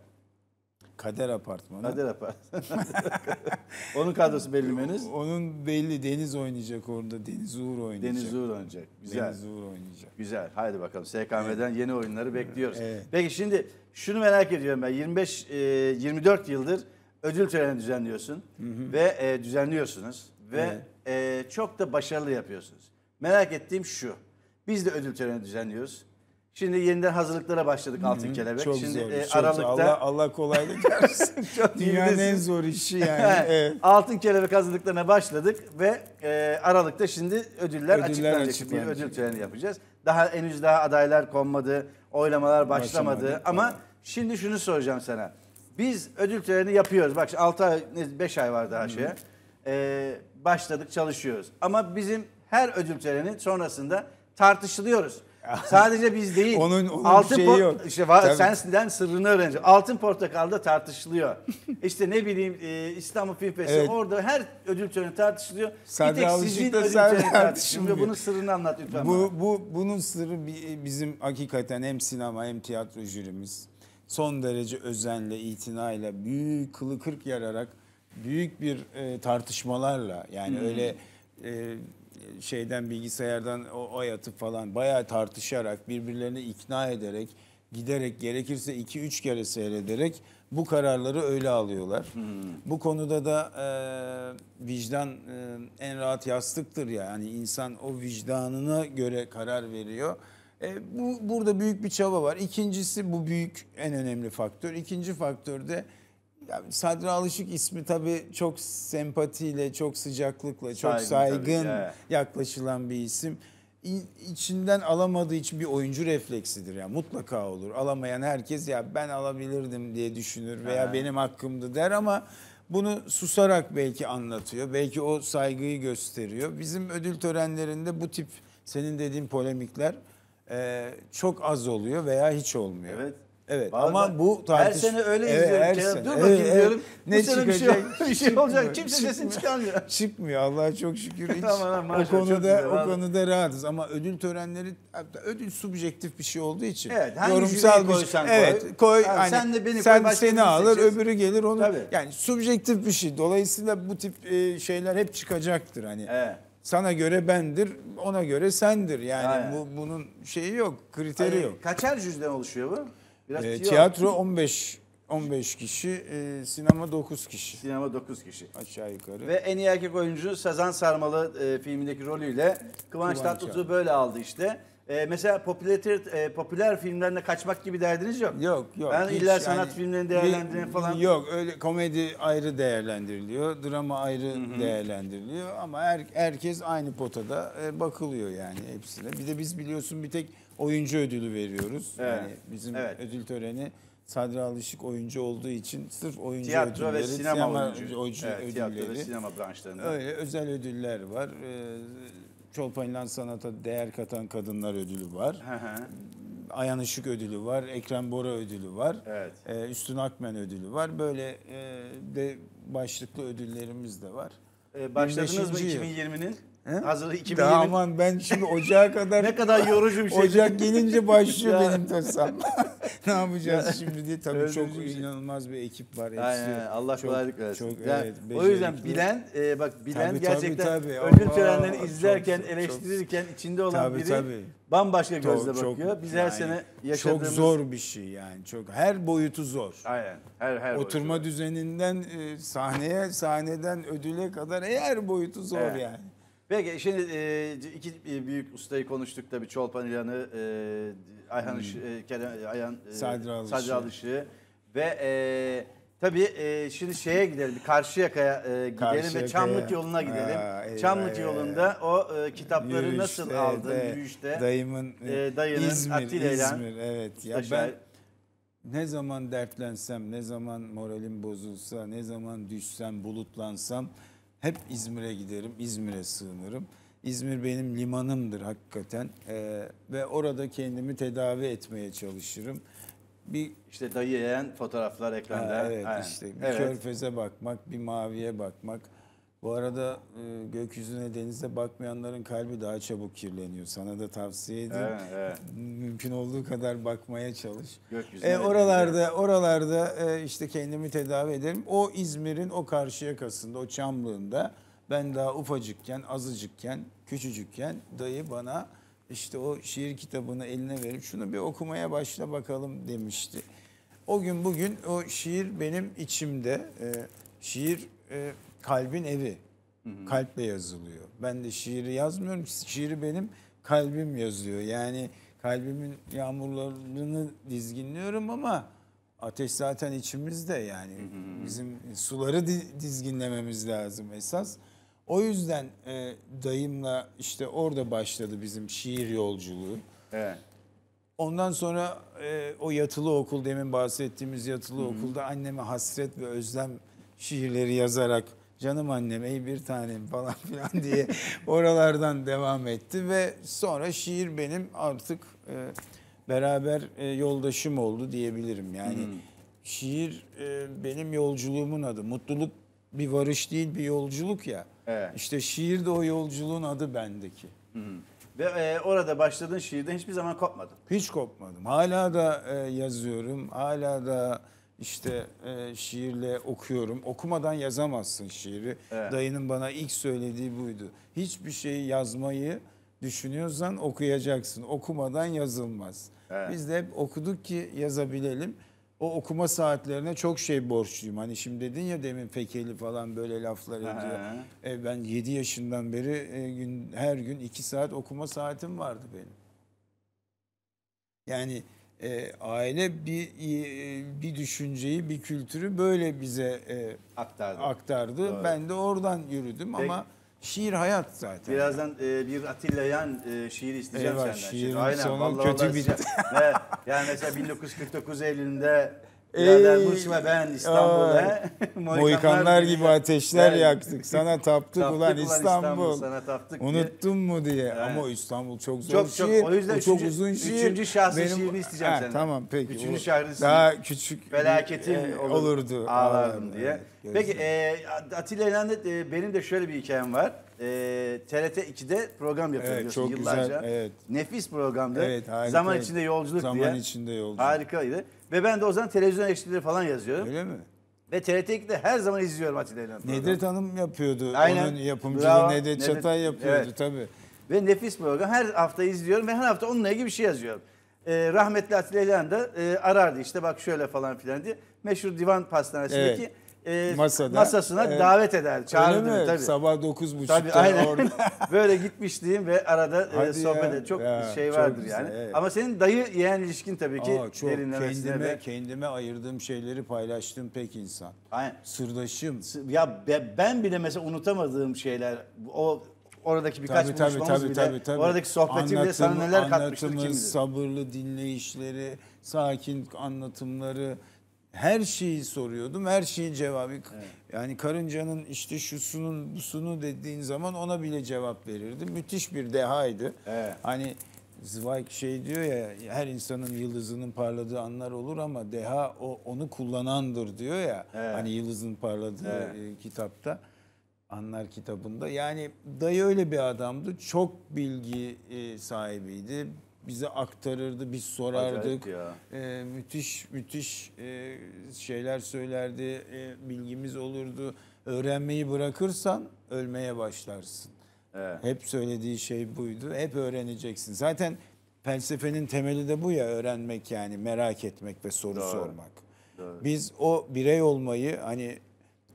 Kader Apartmanı. Hadi yapar. [LAUGHS] onun kadrosu belli mi henüz? Onun belli Deniz oynayacak orada. Deniz Uğur oynayacak. Deniz Uğur oynayacak. Güzel. Deniz Uğur oynayacak. Güzel. Haydi bakalım. SKM'den yeni oyunları bekliyoruz. Evet. Peki şimdi şunu merak ediyorum ben. 25 e, 24 yıldır ödül töreni düzenliyorsun ve e, düzenliyorsunuz ve e, çok da başarılı yapıyorsunuz. Merak ettiğim şu. Biz de ödül töreni düzenliyoruz. Şimdi yeniden hazırlıklara başladık Altın Kelebek. Çok Şimdi zor. e, çok. Aralıkta Allah, Allah kolaylık [LAUGHS] versin. Dünyanın en zor işi yani. [LAUGHS] evet. Altın Kelebek hazırlıklarına başladık ve e, Aralık'ta şimdi ödüller, Ödüller açıklanacak. Bir açıklanacak. ödül töreni yapacağız. Daha henüz daha adaylar konmadı, oylamalar başlamadı. Başlamadı, Ama tamam. şimdi şunu soracağım sana. Biz ödül töreni yapıyoruz. Bak 6 ay, 5 ay var daha şeye. E, başladık, çalışıyoruz. Ama bizim her ödül töreni sonrasında tartışılıyoruz. [LAUGHS] Sadece biz değil. Onun- onun altın şeyi yok. işte Tabii. sen senden sırrını öğreneceğim. Altın Portakal'da tartışılıyor. [LAUGHS] işte ne bileyim e, İstanbul Film Festivali Evet. orada her ödül töreni tartışılıyor. Sadri bir tek sizin ödül töreni tartışılmıyor. Bunun sırrını anlat lütfen bana. Bu, bu bunun sırrı bi- bizim hakikaten hem sinema hem tiyatro jürimiz son derece özenle, itinayla, büyük kılı kırk yararak, büyük bir e, tartışmalarla yani öyle e, şeyden bilgisayardan o, o yatıp falan bayağı tartışarak, birbirlerini ikna ederek giderek gerekirse 2-3 kere seyrederek bu kararları öyle alıyorlar. Bu konuda da e, vicdan e, en rahat yastıktır ya. Yani insan o vicdanına göre karar veriyor. E, bu burada büyük bir çaba var. İkincisi bu büyük en önemli faktör. İkinci faktör de ya Sadri Alışık ismi tabii çok sempatiyle, çok sıcaklıkla, çok Saygın saygın tabii, yaklaşılan bir isim. İçinden alamadığı için bir oyuncu refleksidir ya mutlaka olur. Alamayan herkes ya ben alabilirdim diye düşünür veya Ha. benim hakkımdı der ama bunu susarak belki anlatıyor. Belki o saygıyı gösteriyor. Bizim ödül törenlerinde bu tip senin dediğin polemikler e, çok az oluyor veya hiç olmuyor. Evet. Evet Vallahi ama bu her tartış... sene öyle Evet, izliyorum. her sene. Dur Evet, bakayım evet. diyorum. Ne Bu sene bir şey, [LAUGHS] bir şey olacak. Kimse sesini çıkmıyor. çıkarmıyor. [LAUGHS] Çıkmıyor Allah'a çok şükür hiç. Aman aman, o konuda güzel, o konuda rahatız ama ödül törenleri ödül subjektif bir şey olduğu için Evet, hangi yorumsal bir koy. Evet, koy. Ha, hani sen de beni koy, sen başka seni alır, seçeceğiz. öbürü gelir onu. Tabii. Yani subjektif bir şey. Dolayısıyla bu tip e, şeyler hep çıkacaktır hani. Evet. Sana göre bendir, ona göre sendir. Yani Aynen. bu bunun şeyi yok, kriteri yok. Kaçer jüriden oluşuyor bu? Biraz E, tiyatro 15 15 kişi, e, sinema 9 kişi Sinema 9 kişi. aşağı yukarı. Ve en iyi erkek oyuncu Sazan Sarmalı e, filmindeki rolüyle Kıvanç, Kıvanç Tatlıtuğ böyle aldı işte. E, mesela popüler, e, popüler filmlerine kaçmak gibi derdiniz yok. Yok yok. Ben hiç illa sanat yani filmlerini değerlendiren falan. Yok öyle komedi ayrı değerlendiriliyor, drama ayrı değerlendiriliyor ama her, herkes aynı potada e, bakılıyor yani hepsine. Bir de biz biliyorsun bir tek oyuncu ödülü veriyoruz. Evet. Yani bizim Evet. ödül töreni Sadri Alışık oyuncu olduğu için sırf oyuncu Tiyatro ve ödülleri, sinema, oyuncu. oyuncu evet, tiyatro ve ödülleri. sinema branşlarında. Öyle özel ödüller var. Ee, Çolpan Sanat'a değer katan kadınlar ödülü var. Hı hı. Ayhan Işık ödülü var, Ekrem Bora ödülü var, Evet. Ee, Üstün Akmen ödülü var. Böyle e, de başlıklı ödüllerimiz de var. E, başladınız mı 25. yıl. 2020'nin? He? Hazır 2020. Daha aman ben şimdi ocağa kadar [LAUGHS] Ne kadar yorucu bir şey. Ocak gelince başlıyor [LAUGHS] benim tasam. [LAUGHS] ne yapacağız şimdi diye tabii çok şey. inanılmaz bir ekip var. Aynen, Allah çok- kolaylık versin. Çok, Yani evet, o yüzden bilen, e, bak bilen Tabii, gerçekten tabii, tabii. ödül Allah, törenlerini çok, izlerken, çok, eleştirirken içinde olan Tabii, biri tabii. bambaşka gözle Çok- çok- bakıyor. Biz her yani sene Çok yaşadığımız... zor bir şey yani. Çok her boyutu zor. Aynen. Her, her Oturma boyutu. düzeninden e, sahneye, sahneden ödüle kadar her boyutu zor Evet. yani. Peki şimdi e, iki e, büyük ustayı konuştuk tabii Çolpan İlhan'ı, e, Ayhan Işı- e, Kerem, Ayhan e, Hmm. Sadri Alışık'ı ve e, tabii e, şimdi şeye gidelim, Karşıyaka'ya e, gidelim ve Karşıyaka'ya. Çamlık yoluna gidelim. Aa, eyvah, Çamlık eyvah. yolunda o e, kitapları Yürüyüşte, nasıl aldın de- yürüyüşte? Dayımın, E, dayının İzmir, Atilla İzmir, evet. Ya ben ne zaman dertlensem, ne zaman moralim bozulsa, ne zaman düşsem, bulutlansam hep İzmir'e giderim, İzmir'e sığınırım. İzmir benim limanımdır hakikaten Ee, ve orada kendimi tedavi etmeye çalışırım. Bir İşte dayı yeğen fotoğraflar ekranda. Ha, evet Aynen. işte bir Evet. körfeze bakmak, bir maviye bakmak. Bu arada e, gökyüzüne denize bakmayanların kalbi daha çabuk kirleniyor. Sana da tavsiye edeyim. Evet, evet. Mümkün olduğu kadar bakmaya çalış. Gökyüzüne E, oralarda oralarda e, işte kendimi tedavi ederim. O İzmir'in o karşı yakasında, o Çamlığında ben daha ufacıkken, azıcıkken, küçücükken dayı bana işte o şiir kitabını eline verip şunu bir okumaya başla bakalım demişti. O gün bugün o şiir benim içimde. E, şiir e, kalbin evi. Kalple yazılıyor. Ben de şiiri yazmıyorum. Şiiri benim kalbim yazıyor. Yani kalbimin yağmurlarını dizginliyorum ama ateş zaten içimizde yani. Bizim suları di- dizginlememiz lazım esas. O yüzden e, dayımla işte orada başladı bizim şiir yolculuğu. Evet. Ondan sonra e, o yatılı okul demin bahsettiğimiz yatılı okulda anneme hasret ve özlem şiirleri yazarak canım annem ey bir tanem falan [LAUGHS] filan diye oralardan devam etti ve sonra şiir benim artık e, beraber e, yoldaşım oldu diyebilirim. Yani şiir e, benim yolculuğumun adı. Mutluluk bir varış değil bir yolculuk ya. Evet. İşte şiir de o yolculuğun adı bendeki. Ve e, orada başladığın şiirden hiçbir zaman kopmadın. Hiç kopmadım. Hala da e, yazıyorum. Hala da işte e, şiirle okuyorum. Okumadan yazamazsın şiiri. Evet. Dayının bana ilk söylediği buydu. Hiçbir şeyi yazmayı düşünüyorsan okuyacaksın. Okumadan yazılmaz. Evet. Biz de hep okuduk ki yazabilelim. O okuma saatlerine çok şey borçluyum. Hani şimdi dedin ya demin Fekeli falan böyle laflar ediyor. E, ben 7 yaşından beri e, gün her gün 2 saat okuma saatim vardı benim. Yani e, aile bir e, bir düşünceyi, bir kültürü böyle bize e, Aktardı. aktardı. Doğru. Ben de oradan yürüdüm Peki. ama şiir hayat zaten. Birazdan e, bir Atilla Yan e, şiiri isteyeceğim Eyvah, senden. şiirin Aynen, sonu kötü bitti. isteyeceğim. Ve yani mesela [LAUGHS] 1949 Eylül'ünde Birader Ey, Burç ve ben İstanbul'da [LAUGHS] Mohikanlar gibi ateşler yaktık. [LAUGHS] Sana taptık, Taptık ulan İstanbul. İstanbul, sana taptık diye. Unuttun mu diye. Evet. Ama İstanbul çok zor Çok çok şiir. o yüzden O çok üçüncü, uzun şiir. üçüncü şahsın şiirini isteyeceğim Ha, senden. Tamam peki. Üçüncü O şahsın Daha küçük. felaketim e, olur, olurdu. ağlardım diye. Evet, Peki e, Atilla İlhan'da e, benim de şöyle bir hikayem var. E, TRT 2'de program yapıyor Evet, çok güzel, yıllarca. evet. Nefis programdı. Evet, harika. Zaman içinde yolculuk Zaman diye. içinde yolculuk. Harikaydı. Ve ben de o zaman televizyon eleştirileri falan yazıyorum. Öyle mi? Ve TRT 2'de her zaman izliyorum Atilla İlhan. Nedret Hanım yapıyordu. Aynen. Onun yapımcılığı Bravo. Nedret Nedret- Çatay yapıyordu Evet. tabii. Ve nefis program. Her hafta izliyorum ve her hafta onunla ilgili bir şey yazıyorum. Ee, rahmetli Atilla İlhan da e, arardı işte bak şöyle falan filan diye. Meşhur divan pastanesindeki e, Masada. masasına Evet. davet ederdi. Çağırırdı Öyle mi? tabii. Sabah 9.30'da Tabii aynen. orada. [LAUGHS] Böyle gitmişliğim ve arada e, sohbet ya. Çok Ya, şey çok vardır güzel, yani. evet. Ama senin dayı yeğen ilişkin tabii ki Aa, çok kendime, ve- kendime ayırdığım şeyleri paylaştığım pek insan. Aynen. Sırdaşım. Ya be- ben bile mesela unutamadığım şeyler o oradaki birkaç Tabii, tabii, buluşmamız tabii, bile tabii, tabii. oradaki sohbeti bile sana neler katmıştır kim bilir. sabırlı dinleyişleri, sakin anlatımları her şeyi soruyordum. Her şeyin cevabı. Yani karıncanın işte şusunun busunu dediğin zaman ona bile cevap verirdi. Müthiş bir dehaydı. Evet. Hani Zweig şey diyor ya her insanın yıldızının parladığı anlar olur ama deha o onu kullanandır diyor ya. Evet. Hani yıldızın parladığı Evet. e, kitapta. Anlar kitabında. Yani dayı öyle bir adamdı. Çok bilgi e, sahibiydi. Bize aktarırdı, biz sorardık. E, müthiş müthiş e, şeyler söylerdi. E, bilgimiz olurdu. Öğrenmeyi bırakırsan ölmeye başlarsın. Evet. Hep söylediği şey buydu. Hep öğreneceksin. Zaten felsefenin temeli de bu ya öğrenmek yani merak etmek ve soru Doğru. sormak. Doğru. Biz o birey olmayı hani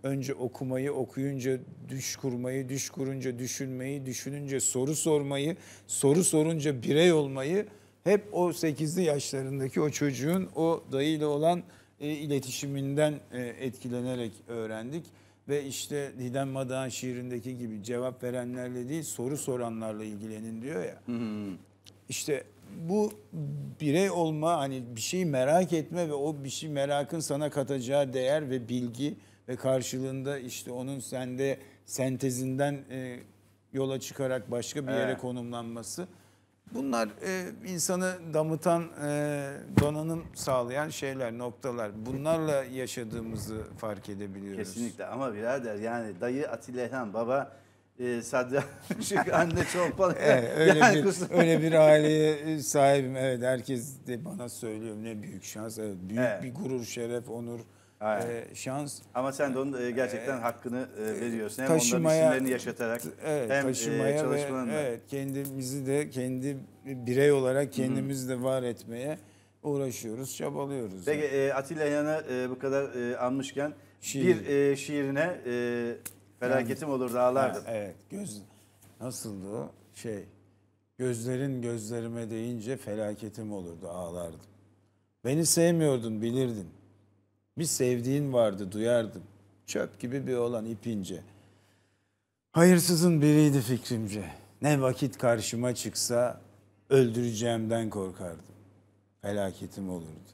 önce okumayı, okuyunca düş kurmayı, düş kurunca düşünmeyi, düşününce soru sormayı, soru sorunca birey olmayı hep o 8'li yaşlarındaki o çocuğun o dayıyla olan e, iletişiminden e, etkilenerek öğrendik. Ve işte Didem Madağan şiirindeki gibi cevap verenlerle değil soru soranlarla ilgilenin diyor ya. İşte bu birey olma hani bir şeyi merak etme ve o bir şey merakın sana katacağı değer ve bilgi ve karşılığında işte onun sende sentezinden e, yola çıkarak başka bir yere Evet. konumlanması. Bunlar e, insanı damıtan, e, donanım sağlayan şeyler, noktalar. Bunlarla yaşadığımızı fark edebiliyoruz. Kesinlikle ama birader yani dayı Atilla İlhan, baba e, Sadri [LAUGHS] Şık, anne Çolpan. Evet, öyle Yani bir [LAUGHS] kusura- öyle bir aileye sahibim. Evet herkes de bana söylüyor ne büyük şans. Evet, büyük Evet. bir gurur, şeref, onur, Evet. e, şans. Ama sen de onun e, gerçekten hakkını e, veriyorsun. Hem taşımaya- onların isimlerini yaşatarak Evet, hem taşımaya e, ve çalışmanın da. evet kendimizi de kendi birey olarak kendimizi de var etmeye uğraşıyoruz, çabalıyoruz. Peki e, Atilla İlhan'ı e, bu kadar e, anmışken Şiir. bir e, şiirine e, felaketim olur ağlardım. Ha, evet. Göz nasıldı o? Şey. Gözlerin gözlerime değince felaketim olurdu, ağlardım. Beni sevmiyordun, bilirdin. Bir sevdiğin vardı, duyardım. Çöp gibi bir olan ipince. Hayırsızın biriydi fikrimce. Ne vakit karşıma çıksa öldüreceğimden korkardım. Felaketim olurdu.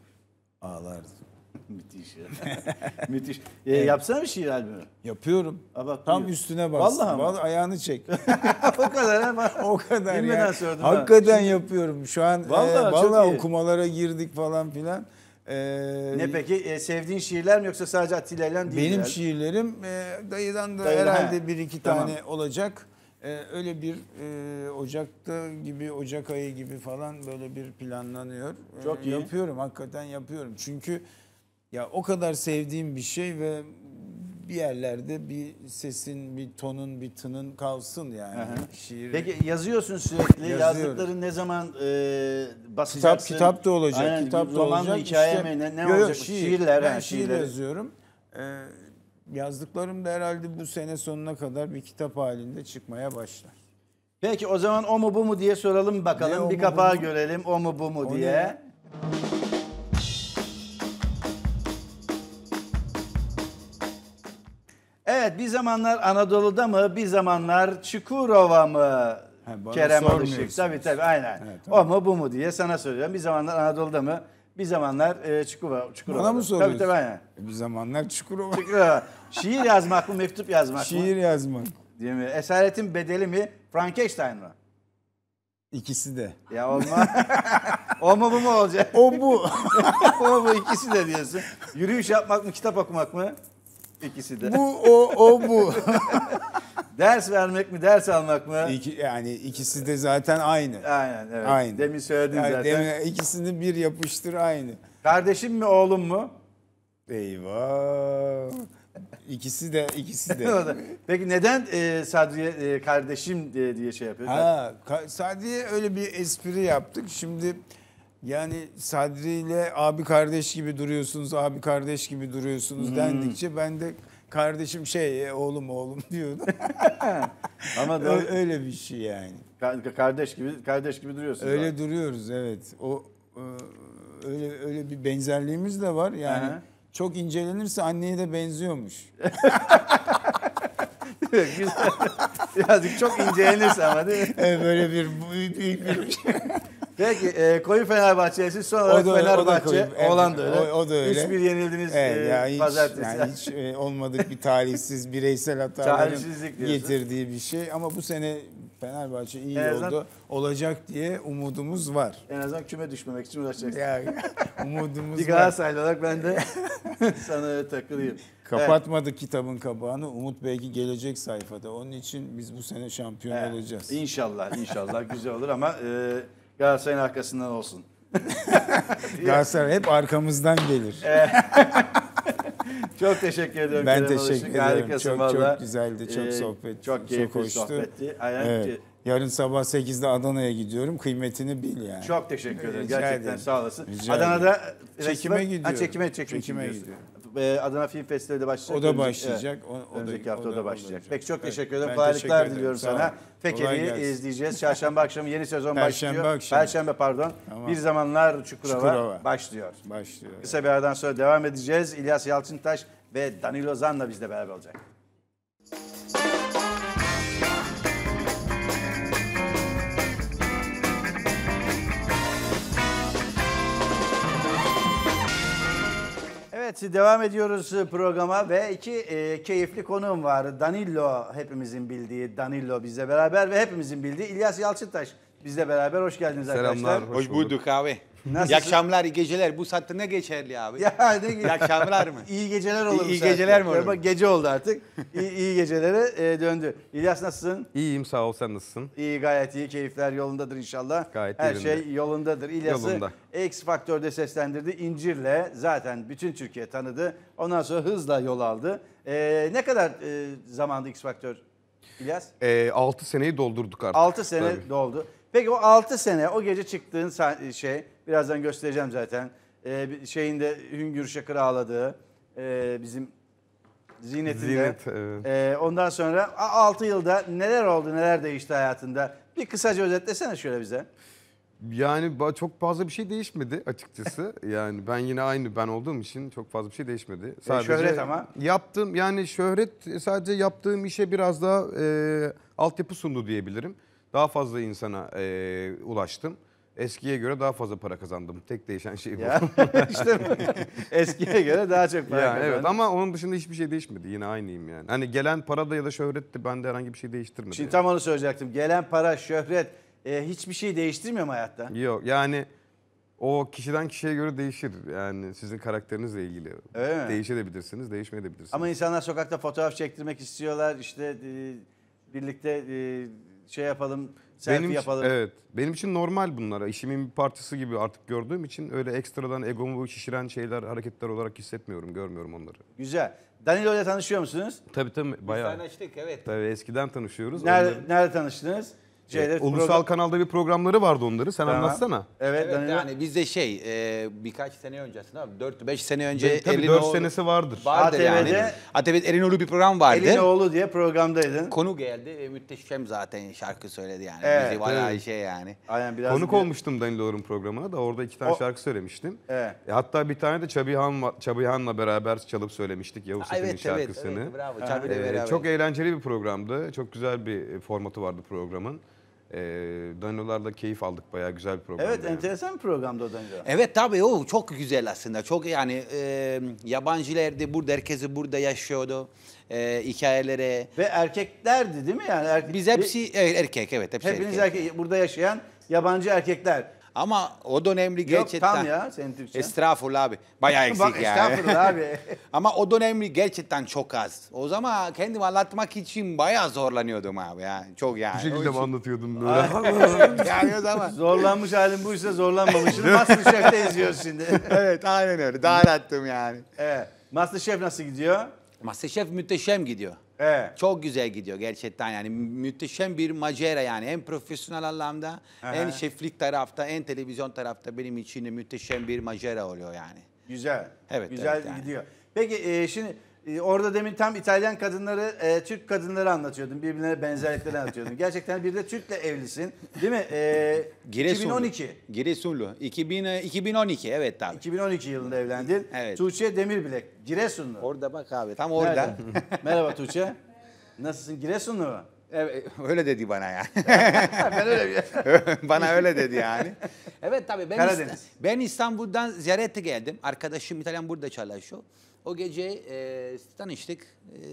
Ağlardım. [LAUGHS] Müthiş ya. [LAUGHS] Müthiş. E, Yapsana bir şiir albümü. Yapıyorum. Ha bak, Tam buyur. üstüne bastım. Vallahi? Vallahi ayağını çek. [LAUGHS] o kadar ama. o kadar Bilmeden ya. sordum ha. Hakikaten yapıyorum. Şu an Vallahi vallahi, çok vallahi iyi. okumalara girdik falan filan. Ee, Ne peki e, sevdiğin şiirler mi yoksa sadece Atilla İlhan değil Benim şiirlerim e, dayıdan da Dayıdan, herhalde he. bir iki Tamam. tane olacak. E, öyle bir e, Ocak'ta gibi Ocak ayı gibi falan böyle bir planlanıyor. E, Çok iyi. Yapıyorum hakikaten yapıyorum. Çünkü ya o kadar sevdiğim bir şey ve bir yerlerde bir sesin, bir tonun, bir tının kalsın yani. Şiir Peki yazıyorsun sürekli. Yazıyorum. Yazdıkların ne zaman e, Kitap basacaksın? kitap da olacak. Aynen, kitap da roman olacak. hikaye İşte- mi? Ne, ne Yo, yo, olacak? şiir. Şiirler. Ben şiir yazıyorum. Ee, yazdıklarım da herhalde bu sene sonuna kadar bir kitap halinde çıkmaya başlar. Peki o zaman o mu bu mu diye soralım Ne bakalım. o bir kapağı görelim. O mu bu mu O diye. ne? Evet bir zamanlar Anadolu'da mı bir zamanlar Çukurova mı bana Kerem Alışık? Tabii tabii aynen. Evet, O mu bu mu diye sana soruyorum. Bir zamanlar Anadolu'da mı bir zamanlar e, Çukurova, Çukurova'da. Bana mı soruyorsun? Tabii tabii aynen. Bir zamanlar Çukurova. Çukurova. Şiir yazmak mı mektup yazmak mı? Şiir yazmak. Değil mi? Esaretin bedeli mi Frankenstein mı? İkisi de. Ya olma. o mu bu mu olacak? O bu. [LAUGHS] o mu bu ikisi de diyorsun. Yürüyüş yapmak mı kitap okumak mı? İkisi de. bu o o bu. [LAUGHS] Ders vermek mi ders almak mı? İki, yani ikisi de zaten aynı. Aynen evet. Aynı. Demin söyledin Yani zaten. demin ikisini bir yapıştır aynı. Kardeşim mi oğlum mu? Eyvah. İkisi de ikisi de. [LAUGHS] Peki neden e, Sadriye e, kardeşim diye, diye şey yapıyor? ha, Ka- Sadri'ye öyle bir espri yaptık. Şimdi yani Sadri ile abi kardeş gibi duruyorsunuz, abi kardeş gibi duruyorsunuz Hmm. dendikçe ben de kardeşim şey e, oğlum oğlum [LAUGHS] diyordum. [LAUGHS] Ama Ö- öyle bir şey yani. ka- kardeş gibi kardeş gibi duruyorsun. Öyle duruyoruz evet. O e, öyle öyle bir benzerliğimiz de var. Yani Aha. çok incelenirse anneye de benziyormuş. [LAUGHS] Birazcık çok incelenirse ama değil mi? Evet, böyle bir büyük, bir Peki e, koyu Fenerbahçe'si son olarak O da- o da Fenerbahçe. koyu. Evet, Oğlan da öyle. o- o da öyle. 3-1 yenildiniz Evet, e, ya hiç, pazartesi. yani hiç e, olmadık bir talihsiz [LAUGHS] bireysel hataların getirdiği bir şey. Ama bu sene Fenerbahçe iyi En azından- oldu. Olacak diye umudumuz var. En azından küme düşmemek için uğraşacaksın. Ya, [LAUGHS] umudumuz Bir var. Galatasaraylı olarak ben de [LAUGHS] sana takılayım. Kapatmadık kitabın kapağını. Umut belki gelecek sayfada. Onun için biz bu sene şampiyon Evet. olacağız. İnşallah, inşallah güzel olur ama e, Galatasaray'ın arkasından olsun. [LAUGHS] Galatasaray hep arkamızdan gelir. [LAUGHS] Çok teşekkür ediyorum. Ben Kerem teşekkür ederim. Harikasın Çok valla. çok güzeldi, çok Ee, sohbet, Çok keyifli hoştu. sohbetti. Aynen. Evet. Yarın sabah 8'de Adana'ya gidiyorum. Kıymetini bil yani. Çok teşekkür ederim. Rica Gerçekten ederim. sağ olasın. Rica Adana'da Çekime gidiyorum. Ha, çekime, çekime, Çekime gidiyorum. Ee, Adana Film Festivali de başlayacak. O da başlayacak. evet. O- o da- Önümüzdeki hafta o o da da başlayacak. olacak. Peki çok teşekkür ederim. Ben Kolaylıklar teşekkür diliyorum Sağ sana. Fekeli'yi izleyeceğiz. Çarşamba akşamı yeni sezon Perşembe başlıyor. akşamı. Perşembe pardon. Tamam. Bir zamanlar Çukurova, Çukurova. başlıyor. Başlıyor. Kısa bir aradan sonra devam edeceğiz. İlyas Yalçıntaş ve Danilo Zan'la bizle beraber olacak. Evet devam ediyoruz programa ve iki e, keyifli konuğum var. Danilo hepimizin bildiği Danilo bizle beraber ve hepimizin bildiği İlyas Yalçıntaş bizle beraber. Hoş geldiniz Selamlar. arkadaşlar. Hoş Hoş bulduk abi. Nasılsın? İyi akşamlar, iyi geceler. Bu saatte ne geçerli abi? Ya ne İyi akşamlar mı? [LAUGHS] İyi geceler olur. İyi- geceler mi olur? Bak gece oldu artık. İyi, iyi gecelere e, döndü. İlyas nasılsın? İyiyim sağ ol sen nasılsın? İyi gayet iyi. Keyifler yolundadır inşallah. Gayet Her yerinde. şey yolundadır. İlyas'ı Yolunda. X Faktör'de seslendirdi. İncir'le zaten bütün Türkiye tanıdı. Ondan sonra hızla yol aldı. E, ne kadar e, zamandı X Faktör İlyas? Ee, 6 seneyi doldurduk artık. 6 sene Tabii. doldu. Peki o 6 sene o gece çıktığın şey birazdan göstereceğim zaten. Ee, şeyinde Hüngür Şakır ağladığı e, bizim Zinet'inde. Zinet, evet. Ee, ondan sonra 6 yılda neler oldu neler değişti hayatında? Bir kısaca özetlesene şöyle bize. Yani çok fazla bir şey değişmedi açıkçası. [LAUGHS] yani ben yine aynı ben olduğum için çok fazla bir şey değişmedi. şöhret ama. Yaptığım yani şöhret sadece yaptığım işe biraz daha e, altyapı sundu diyebilirim. Daha fazla insana e, ulaştım. Eskiye göre daha fazla para kazandım. Tek değişen şey bu. Ya [LAUGHS] işte eskiye göre daha çok para Yani evet kazandın. ama onun dışında hiçbir şey değişmedi. Yine aynıyım yani. Hani gelen parada ya da şöhretti bende herhangi bir şey değiştirmedi. Şimdi tam onu söyleyecektim. Gelen para, şöhret e, hiçbir şey değiştirmiyor mu hayatta? Yok yani o kişiden kişiye göre değişir. Yani sizin karakterinizle ilgili. Öyle mi? Değişebilirsiniz, değişmeyebilirsiniz. Ama insanlar sokakta fotoğraf çektirmek istiyorlar. İşte e, birlikte e, şey yapalım, selfie benim yapalım. evet. Benim için normal bunlar. İşimin bir parçası gibi artık gördüğüm için öyle ekstradan egomu şişiren şeyler, hareketler olarak hissetmiyorum, görmüyorum onları. Güzel. Danilo ile tanışıyor musunuz? Tabii tabii bayağı. Tanıştık evet. Tabii eskiden tanışıyoruz. Nerede, Onların- nerede tanıştınız? Şeyde, Ulusal program- kanalda bir programları vardı onları. Sen Tamam. anlatsana. Evet, Evet Danilo. yani bizde şey e, birkaç sene öncesinde abi 4-5 sene önce Tabii Elin 4 oğlu- senesi vardır. vardır ATV'de yani. ATV'de Elinoğlu bir program vardı. Elin oğlu diye programdaydın. Konu geldi. E, müthişem zaten şarkı söyledi yani. Evet, Bizi bayağı evet. şey yani. Aynen biraz Konuk bir- olmuştum Danilo'nun programına da orada iki tane O- şarkı söylemiştim. Evet. E, hatta bir tane de Çabihan Çabihan'la beraber çalıp söylemiştik Yavuz Sefer'in evet evet, şarkısını. evet bravo. Çabi'yle E, beraber. çok eğlenceli bir programdı. Çok güzel bir formatı vardı programın. E, Danilo'larla keyif aldık. Bayağı güzel bir programdı. Evet, yani. enteresan bir programdı o Danilo. Evet tabii o çok güzel aslında. Çok yani e, yabancılar da burada herkesi burada yaşıyordu. E, hikayelere. Ve erkeklerdi değil mi yani? Erke- Biz hepsi evet, erkek evet hepsi Hepiniz erkek. erkek. Burada yaşayan yabancı erkekler. Ama o dönemli Yok gerçekten. tam ya senin Türkçen. Estağfurullah abi. Bayağı eksik [LAUGHS] Bak yani. estağfurullah abi. [LAUGHS] Ama o dönemli gerçekten çok az. O zaman kendimi anlatmak için bayağı zorlanıyordum abi ya. Çok yani. Bu şekilde mi anlatıyordun böyle? [LAUGHS] yani o zaman. Zorlanmış halin buysa zorlanmamışsın. Masterchef'te izliyoruz şimdi. evet aynen öyle. Dağıttım yani. evet. Masterchef nasıl gidiyor? Masterchef müthişem gidiyor. Evet. Çok güzel gidiyor gerçekten yani müthişem bir macera yani hem profesyonel anlamda Aha. en şeflik tarafta en televizyon tarafta benim için de müthişem bir macera oluyor yani. Güzel. Evet, Güzel evet yani. gidiyor. Peki e, şimdi e, orada demin tam İtalyan kadınları, e, Türk kadınları anlatıyordun. Birbirlerine benzerlikleri anlatıyordun. Gerçekten bir de Türk'le evlisin. Değil mi? E, Giresunlu. 2012. Giresunlu. 2000, 2012 evet tabii. 2012 yılında evlendin. Evet. Tuğçe Demirbilek. Giresunlu. Orada bak abi tam orada. [LAUGHS] Merhaba Tuğçe. Nasılsın? Giresunlu mu? Evet, öyle dedi bana yani. [LAUGHS] ben öyle [LAUGHS] bana öyle dedi yani. Evet tabii ben. İsta- ben İstanbul'dan ziyarete geldim. Arkadaşım İtalyan burada çalışıyor. O gece e, tanıştık. E,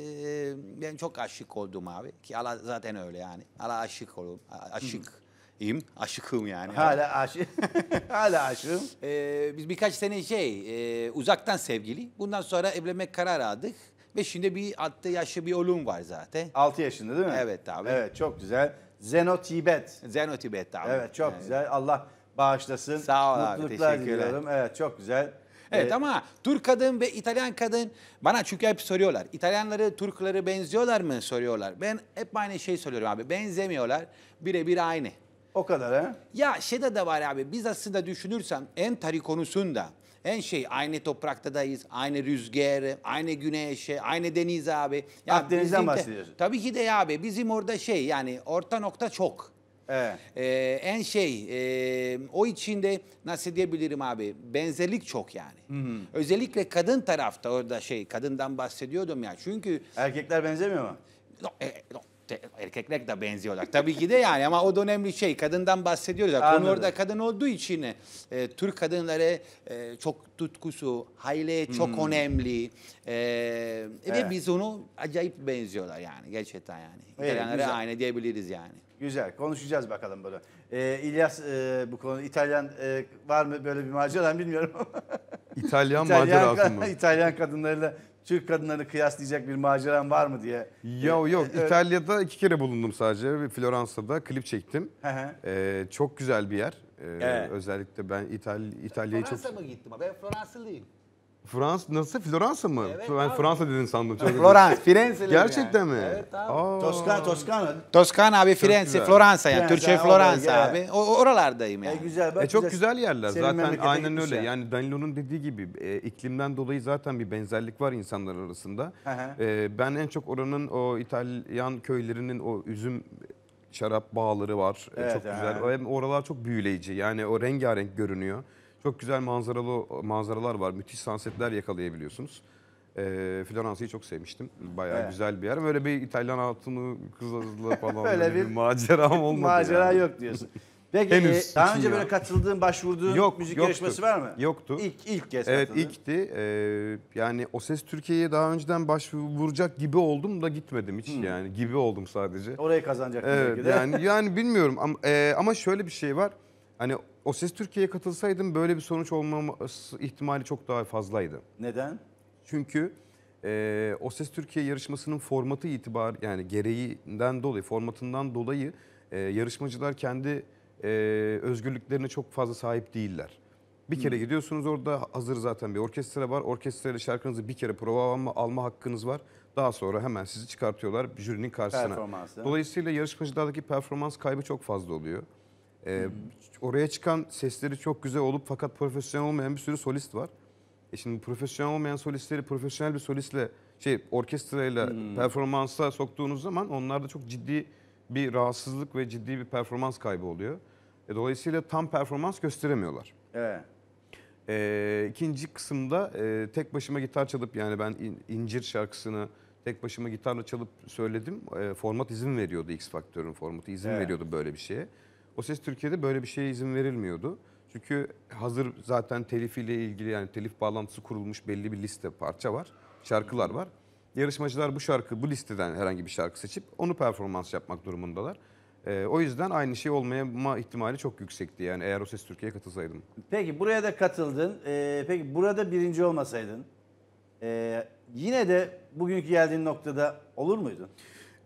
ben çok aşık oldum abi. Ki Allah zaten öyle yani. Allah aşık oldum. A- Aşıkım. Aşıkım yani. Hala aşık. [LAUGHS] Hala aşığım. E, biz birkaç sene şey e, uzaktan sevgili. Bundan sonra evlenmek kararı aldık. Ve şimdi bir altı yaşlı bir oğlum var zaten. 6 yaşında değil mi? Evet abi. Evet çok güzel. Zeno Tibet. Zeno Tibet abi. Evet çok güzel. Allah bağışlasın. Sağ ol abi, Mutluluklar teşekkürler. diliyorum. Evet çok güzel. Evet Ee, ama Türk kadın ve İtalyan kadın bana çünkü hep soruyorlar. İtalyanları Türkleri benziyorlar mı soruyorlar. Ben hep aynı şey söylüyorum abi. Benzemiyorlar. Birebir aynı. O kadar ha? Ya şeyde de var abi biz aslında düşünürsen en tarih konusunda en şey aynı topraktadayız, aynı rüzgar, aynı güneş, aynı deniz abi. Ya Akdeniz'den bahsediyorsun. Tabii ki de abi bizim orada şey yani orta nokta çok. Evet. Ee, en şey e, o içinde nasıl diyebilirim abi benzerlik çok yani. Özellikle kadın tarafta orada şey kadından bahsediyordum ya çünkü Erkekler benzemiyor mu? no, e, no, te- erkekler de benziyorlar tabii ki de yani ama o da önemli şey kadından bahsediyoruz. ya. Konu Anladım. orada kadın olduğu için e, Türk kadınları e, çok tutkusu, hayli çok önemli e, Evet. ve biz onu acayip benziyorlar yani gerçekten yani. İtalyanlara güzel. aynı diyebiliriz yani. Güzel. Konuşacağız bakalım bunu. Ee, İlyas e, bu konu İtalyan e, var mı böyle bir macera bilmiyorum. [LAUGHS] İtalyan İtalyan, macerası [LAUGHS] mı? İtalyan kadınlarıyla Türk kadınlarını kıyaslayacak bir maceran var mı diye. Ya yok Evet. İtalya'da iki kere bulundum sadece. Floransa'da klip çektim. Ee, çok güzel bir yer. Ee, Evet. Özellikle ben İtal İtalya'yı çok... Fransa mı gittim? Ben Fransalıyım. Fransa nasıl? Floransa mı? Evet ben abi. Fransa dedin sandım. Çok Florence, Firenze'liyim Gerçekten yani. mi? Evet abi. Aa. Toskana, Toskana. Toskana abi, Firenze, güzel. Floransa yani. Firenze, Türkçe Floransa abi. O, oralardayım E, yani. güzel bak. E çok güzel yerler. Senin Zaten aynen öyle. yani. Yani Danilo'nun dediği gibi e, iklimden dolayı zaten bir benzerlik var insanlar arasında. E, ben en çok oranın o İtalyan köylerinin o üzüm şarap bağları var. E, Evet, çok güzel. hem oralar çok büyüleyici. Yani o rengarenk görünüyor. Çok güzel manzaralı manzaralar var. Müthiş sunsetler yakalayabiliyorsunuz. E, Floransa'yı çok sevmiştim. Bayağı Evet. güzel bir yer. Böyle bir İtalyan hatunu kızla [LAUGHS] falan Öyle bir, bir maceram olmadı. [LAUGHS] Macera yani. yok diyorsun. Peki Henüz e, daha önce ya. böyle katıldığın, başvurduğun Yok, müzik yoktu. yarışması var mı? Yoktu. İlk, ilk kez Evet katıldın. ilkti. Ee, yani O Ses Türkiye'ye daha önceden başvuracak gibi oldum da gitmedim hiç Hmm. yani gibi oldum sadece. Orayı kazanacaktın Evet belki de. yani yani bilmiyorum ama, e, ama şöyle bir şey var. Hani O Ses Türkiye'ye katılsaydım böyle bir sonuç olmaması ihtimali çok daha fazlaydı. Neden? Çünkü e, O Ses Türkiye yarışmasının formatı itibar yani gereğinden dolayı, formatından dolayı e, yarışmacılar kendi e, özgürlüklerine çok fazla sahip değiller. Bir kere gidiyorsunuz orada hazır zaten bir orkestra var. Orkestrayla şarkınızı bir kere prova alma, alma hakkınız var. Daha sonra hemen sizi çıkartıyorlar jürinin karşısına. Dolayısıyla yarışmacılardaki performans kaybı çok fazla oluyor. Ee, Oraya çıkan sesleri çok güzel olup fakat profesyonel olmayan bir sürü solist var. E şimdi profesyonel olmayan solistleri profesyonel bir solistle şey orkestrayla performansa soktuğunuz zaman onlarda çok ciddi bir rahatsızlık ve ciddi bir performans kaybı oluyor. E, dolayısıyla tam performans gösteremiyorlar. Evet. E, ikinci kısımda e, tek başıma gitar çalıp yani ben İn- İncir şarkısını tek başıma gitarla çalıp söyledim. E, format izin veriyordu X Faktör'ün formatı izin Evet. veriyordu böyle bir şeye. O Ses Türkiye'de böyle bir şeye izin verilmiyordu. Çünkü hazır zaten telifiyle ilgili yani telif bağlantısı kurulmuş belli bir liste parça var, şarkılar var. Yarışmacılar bu şarkı bu listeden herhangi bir şarkı seçip onu performans yapmak durumundalar. E, o yüzden aynı şey olmama ihtimali çok yüksekti yani eğer o Ses Türkiye'ye katılsaydım. Peki buraya da katıldın. Ee, peki burada birinci olmasaydın ee, yine de bugünkü geldiğin noktada olur muydun?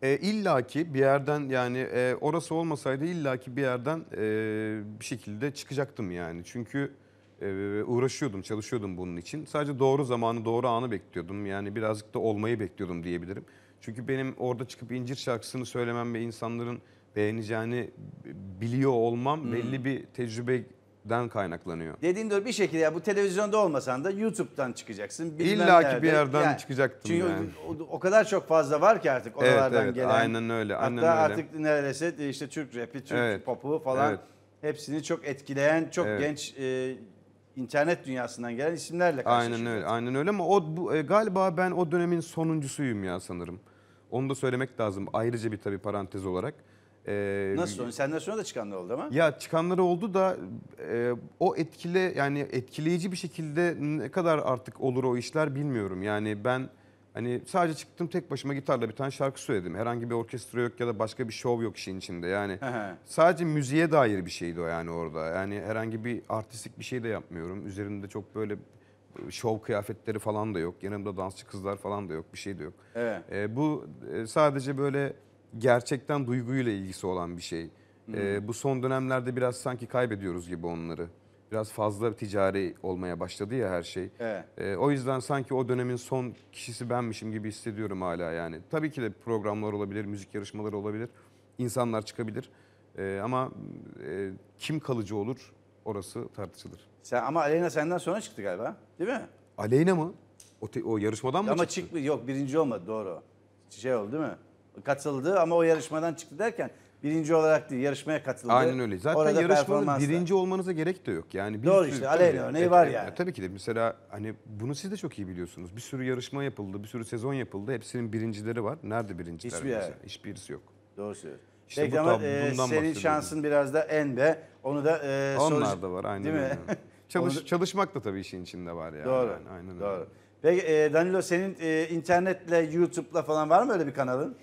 E, illaki bir yerden yani e, orası olmasaydı illaki bir yerden e, bir şekilde çıkacaktım yani. Çünkü e, uğraşıyordum, çalışıyordum bunun için. Sadece doğru zamanı, doğru anı bekliyordum. Yani birazcık da olmayı bekliyordum diyebilirim. Çünkü benim orada çıkıp İncir şarkısını söylemem ve insanların beğeneceğini biliyor olmam belli bir tecrübeden kaynaklanıyor. Dediğin doğru bir şekilde ya bu televizyonda olmasan da YouTube'dan çıkacaksın. İlla ki bir yerden çıkacaktım Çünkü yani. o, o kadar çok fazla var ki artık Evet, oralardan evet, gelen. aynen öyle, aynen Hatta öyle. artık neredeyse işte Türk rapi, Türk Evet, popu falan evet. hepsini çok etkileyen çok Evet. genç e, internet dünyasından gelen isimlerle karşılaşıyoruz. Aynen öyle, aynen öyle ama o bu, e, galiba ben o dönemin sonuncusuyum ya sanırım. Onu da söylemek lazım ayrıca bir tabii parantez olarak. Ee, Nasıl sonra da çıkanlar oldu ama. Ya çıkanları oldu da e, o etkile yani etkileyici bir şekilde ne kadar artık olur o işler bilmiyorum. Yani ben hani sadece çıktım tek başıma gitarla bir tane şarkı söyledim. Herhangi bir orkestra yok ya da başka bir şov yok işin içinde. Yani sadece müziğe dair bir şeydi o yani orada. Yani herhangi bir artistik bir şey de yapmıyorum. Üzerinde çok böyle şov kıyafetleri falan da yok. Yanımda dansçı kızlar falan da yok. Bir şey de yok. Evet. E, bu e, sadece böyle gerçekten duyguyla ilgisi olan bir şey. E, bu son dönemlerde biraz sanki kaybediyoruz gibi onları. Biraz fazla ticari olmaya başladı ya her şey. Evet. E, o yüzden sanki o dönemin son kişisi benmişim gibi hissediyorum hala yani. Tabii ki de programlar olabilir, müzik yarışmaları olabilir, insanlar çıkabilir. E, ama e, kim kalıcı olur orası tartışılır. Sen, ama Aleyna senden sonra çıktı galiba. Değil mi? Aleyna mı? O, te- o yarışmadan mı ama çıktı? çık yok birinci olmadı doğru. Şey oldu değil mi? Katıldı ama o yarışmadan çıktı derken birinci olarak değil yarışmaya katıldı. Aynen öyle. Zaten Orada performansla. birinci olmanıza gerek de yok. Yani bir Doğru işte, Aleyna örneği var yani. tabii ki de mesela hani bunu siz de çok iyi biliyorsunuz. Bir sürü yarışma yapıldı, bir sürü sezon yapıldı. Hepsinin birincileri var. Nerede birinciler? Hiçbir yer. Hiçbirisi yok. Doğru söylüyorsun. İşte Peki ama e, senin şansın biraz da en be. Onu da e, Onlar soru- da var aynen Değil mi? öyle. [LAUGHS] Çalış, da- Çalışmak da tabii işin içinde var yani. Doğru. Yani, aynen öyle. Doğru. Peki e, Danilo senin e, internetle, YouTube'la falan var mı öyle bir kanalın?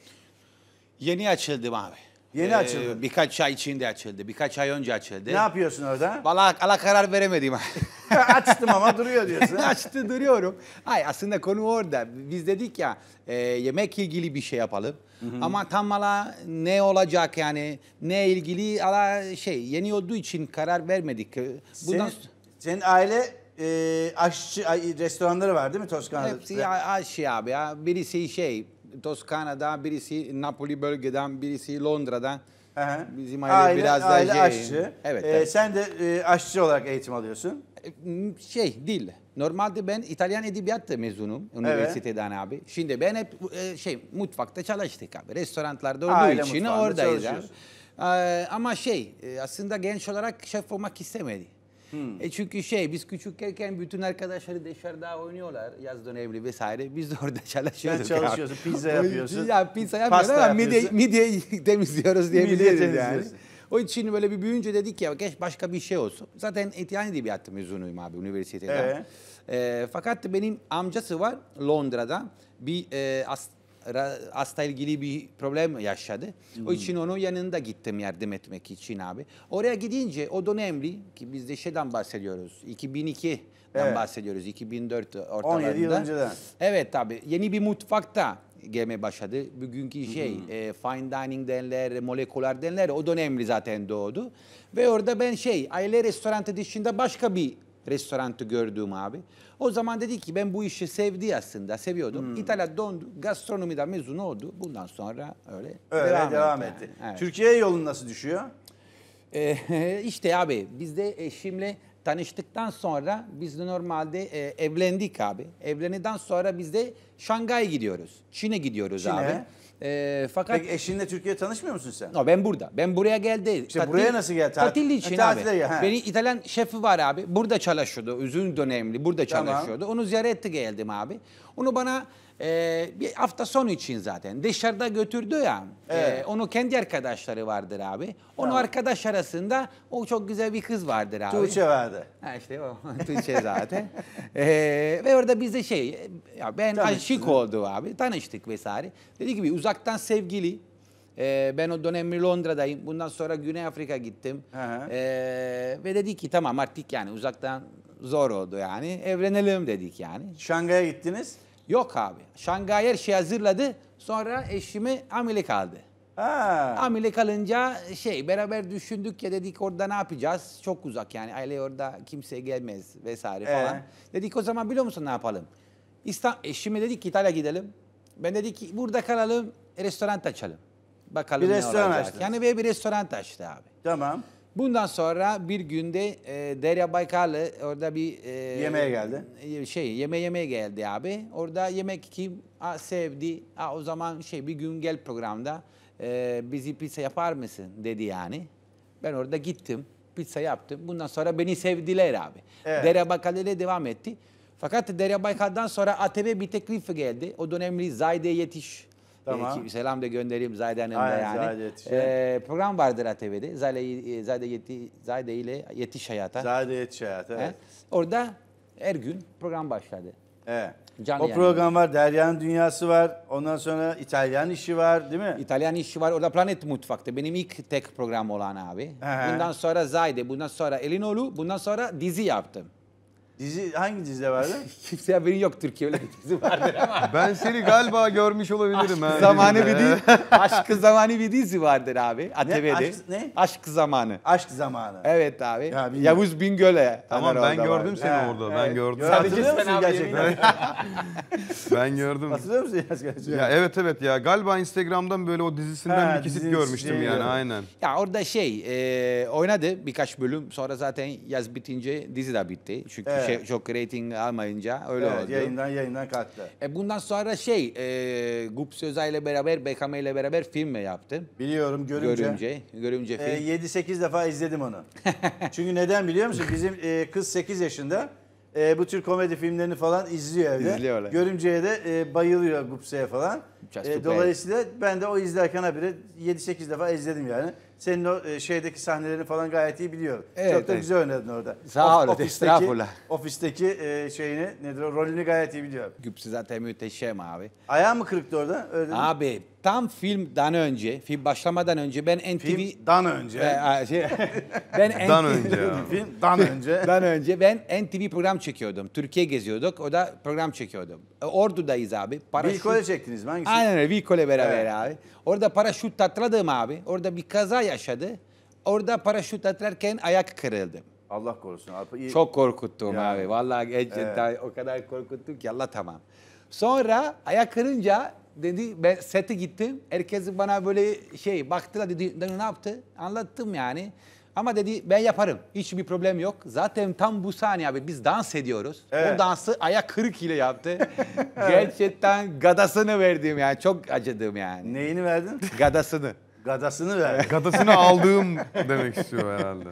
Yeni açıldım abi. Yeni açıldı. Birkaç ay içinde açıldı. Birkaç ay önce açıldı. Ne yapıyorsun orada? Valla ala karar veremedim. [LAUGHS] [LAUGHS] Açtım ama duruyor diyorsun. [LAUGHS] Açtı duruyorum. Ay aslında konu orada. Biz dedik ya e, yemekle ilgili bir şey yapalım. Ama tam ala ne olacak yani ne ilgili ala şey yeni olduğu için karar vermedik. E, Bundan Senin, senin aile e, aşçı restoranları var değil mi Toskana'da? hepsi aşçı abi ya. Birisi şey Toskana'da, birisi Napoli bölgeden, birisi Londra'dan. Hı. Bizim aile, aile, biraz aile daha şey. aşçı. Evet. E, evet. sen de e, aşçı olarak eğitim alıyorsun. şey değil. Normalde ben İtalyan edebiyat mezunum üniversiteden abi. Şimdi ben hep e, şey mutfakta çalıştık abi. Restoranlarda olduğu Aile için oradayız abi. Ee, ama şey e, aslında genç olarak şef olmak istemedi. Hmm. E çünkü şey biz küçükken bütün arkadaşları dışarıda oynuyorlar yaz dönemli vesaire. Biz de orada çalışıyorduk. Sen abi. çalışıyorsun, pizza yapıyorsun, Ya pizza yapmıyoruz ama midye, midyeyi [LAUGHS] temizliyoruz diyebiliriz yani. temizliyorsun. O için böyle bir büyüyünce dedik ya geç başka bir şey olsun. Zaten İtalyan edebiyatı mezunuyum abi üniversiteden. Ee, fakat benim amcası var Londra'da. Bir e, as, hasta ilgili bir problem yaşadı. Hmm. O için onun yanında gittim yardım etmek için abi. Oraya gidince o dönemli ki biz de şeyden bahsediyoruz. 2002'den Evet. bahsediyoruz. 2004 ortalarında. 17 yıl önceden. Evet tabii. Yeni bir mutfakta gelmeye başladı. Bugünkü şey e, fine dining denler, moleküler denler o dönemli zaten doğdu. Ve orada ben şey aile restoranı dışında başka bir Restorantı gördüğüm abi. O zaman dedi ki ben bu işi sevdi aslında, seviyordum. Hmm. İtalya dondu, gastronomiden mezun oldu. Bundan sonra öyle, Öyle devam, yani. etti. Evet. Türkiye'ye yolun nasıl düşüyor? Ee, [LAUGHS] işte abi biz de eşimle tanıştıktan sonra biz de normalde e, evlendik abi. Evlendikten sonra biz de Şangay'a gidiyoruz. Çin'e gidiyoruz Çin'e? abi. Ee, fakat Peki eşinle Türkiye'ye tanışmıyor musun sen? No, ben burada. Ben buraya geldi. İşte buraya nasıl geldi? Tat- Tatil için Ha, abi. tatile ha. Benim İtalyan şefi var abi. Burada çalışıyordu. Uzun dönemli. Burada Tamam. çalışıyordu. Onu ziyarete geldim abi. Onu bana e, bir hafta sonu için zaten dışarıda götürdü ya. E, Evet. onu kendi arkadaşları vardır abi. Onu Tamam. arkadaş arasında o çok güzel bir kız vardır abi. Tuğçe vardı. Ha işte o [LAUGHS] Tuğçe zaten. Ee, ve orada bizde şey, ya ben aşık oldu abi, tanıştık vesaire. Dediği gibi uzaktan sevgili. Ee, ben o dönem Londra'dayım. Bundan sonra Güney Afrika gittim. Ee, ve dedi ki tamam artık yani uzaktan zor oldu yani. Evlenelim dedik yani. Şangay'a gittiniz. Yok abi. Şangay her şeyi hazırladı. Sonra eşimi hamile kaldı. Ha. Hamile kalınca şey beraber düşündük ya dedik orada ne yapacağız? Çok uzak yani aile orada kimse gelmez vesaire falan. Ee? Dedik o zaman biliyor musun ne yapalım? İstanbul, eşime dedik ki İtalya gidelim. Ben dedik ki burada kalalım restoran açalım. Bakalım Bir ne restoran olacak. açtınız. Yani böyle bir restoran açtı abi. Tamam. Bundan sonra bir günde e, Derya Baykal'ı orada bir... e, Yemeğe geldi. e, Şey yeme yemeye geldi abi. Orada yemek kim Aa, sevdi. Aa, o zaman şey bir gün gel programda e, bizi pizza yapar mısın dedi yani. Ben orada gittim. Pizza yaptım. Bundan sonra beni sevdiler abi. Evet. Derya Baykal ile devam etti. Fakat Derya Baykal'dan sonra ATV bir teklif geldi. O dönemli Zayde Yetiş. Tamam. E, selam da göndereyim Zayde Hanım'a Aynen, yani. Zahide Yetiş'e. E, program vardır ATV'de. Zayde, e, Zayde, Yeti, Zayde ile Yetiş Hayata. Zade Yetiş hayatı. He? Evet. Orada her gün program başladı. evet. Canlı o yani. program var. Derya'nın Dünyası var. Ondan sonra İtalyan işi var değil mi? İtalyan işi var. Orada Planet Mutfak'ta. Benim ilk tek program olan abi. He. Bundan sonra Zayde, bundan sonra Elinoğlu, bundan sonra dizi yaptım. Dizi hangi dizide vardı? [LAUGHS] Kimse haberi yok Türkiye öyle bir dizi vardır [LAUGHS] ama. Ben seni galiba görmüş olabilirim. ha, zamanı bir dizi. [LAUGHS] Aşkı zamanı bir dizi vardır abi. ATV'de. Aşk- ne? Aşk zamanı. Aşk zamanı. Evet abi. Ya. Yavuz Bingöl'e. Tamam ben gördüm vardı. seni Ha, orada. evet. Ben gördüm. Gör- Sadece Hatırlıyor sen musun abi, gerçekten? Ben gördüm. Hatırlıyor musun gerçekten? Ya evet evet ya galiba Instagram'dan böyle o dizisinden Ha, bir kesit görmüştüm yani gördüm. aynen. Ya orada şey e, oynadı birkaç bölüm sonra zaten yaz bitince dizi de bitti. Çünkü Evet. Şey, çok rating almayınca öyle Evet, oldu. yayından yayından kalktı. E, bundan sonra şey e, Gup Sözel ile beraber Bekame ile beraber film yaptım. Biliyorum görünce. Görümce. Görümce film. Ee, 7-8 defa izledim onu. [LAUGHS] Çünkü neden biliyor musun? Bizim e, kız 8 yaşında. E, bu tür komedi filmlerini falan izliyor evde. İzliyorlar. Görümceye de e, bayılıyor Gupse'ye falan. E, dolayısıyla ben de o izlerken habire 7-8 defa izledim yani. Senin o e, şeydeki sahnelerini falan gayet iyi biliyorum. Evet, Çok da evet. güzel oynadın orada. Sağ olun, ofisteki, ofisteki e, şeyini, nedir o, rolünü gayet iyi biliyorum. Güpsü zaten müteşem abi. Ayağın mı kırıktı orada? Öyle dedim. Abi tam filmden önce, film başlamadan önce ben NTV... Filmden önce. E, şey, [LAUGHS] ben Dan NTV önce ya. Filmden önce. [LAUGHS] Dan önce ben NTV program çekiyordum. Türkiye geziyorduk. O da program çekiyordum. E, Ordu'dayız abi. Paraşüt- Bilkole çektiniz mi? Hangisi? Aynen öyle. Vilko'yla beraber Evet. abi. Orada paraşüt atladım abi. Orada bir kaza yaşadı. Orada paraşüt atlarken ayak kırıldı. Allah korusun. İyi. Çok korkuttum Yani. abi. Vallahi gerçekten o kadar korkuttum ki Allah tamam. Sonra ayak kırınca dedi ben sete gittim. Herkes bana böyle şey baktılar dedi "Dayı ne yaptı? Anlattım yani. Ama dedi ben yaparım. Hiçbir problem yok. Zaten tam bu saniye abi biz dans ediyoruz. Evet. O dansı ayak kırık ile yaptı. [LAUGHS] Gerçekten gadasını verdim yani. Çok acıdım yani. Neyini verdin? Gadasını. Gadasını verdin. Gadasını aldığım demek istiyor herhalde.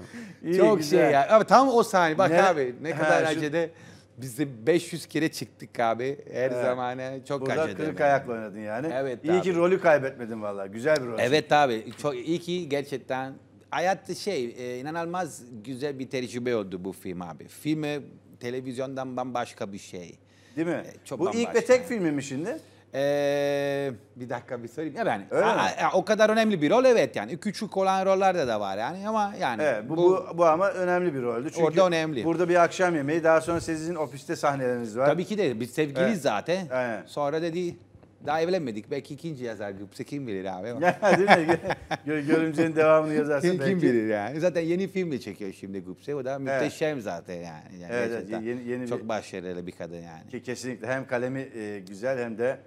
İyi, Çok güzel. şey ya. Ama tam o saniye bak Ne- abi ne Ha, kadar şu- acıdı. Biz de 500 kere çıktık abi. Her Evet. zaman çok Burada acıdı. kırık yani. ayakla oynadın yani. Evet İyi abi. ki rolü kaybetmedin vallahi. Güzel bir rol. Evet abi. Çok iyi ki gerçekten hayat şey e, inanılmaz güzel bir tecrübe oldu bu film abi. Film e, televizyondan bambaşka bir şey. Değil mi? E, çok Bu ilk ve bambaşka. tek filmi mi şimdi? Ee, bir dakika bir sorayım. Ya ben Öyle a- a- o kadar önemli bir rol evet yani. Küçük olan rollerde de var yani ama yani Evet, bu, bu, bu, ama önemli bir roldü. Çünkü Orada önemli. Burada bir akşam yemeği, daha sonra sizin ofiste sahneleriniz var. tabii ki de biz sevgiliyiz Evet. zaten. Aynen. Sonra dedi Daha evlenmedik. Belki ikinci yazar Gupse kim bilir abi. [LAUGHS] Değil mi? Gö- Görümcenin devamını yazarsın Kim, belki. kim bilir yani. Zaten yeni film de çekiyor şimdi Gupse. O da müthişem zaten yani. yani Evet, evet, yeni- yeni Çok bir- başarılı bir kadın yani. Ki kesinlikle hem kalemi e, güzel hem de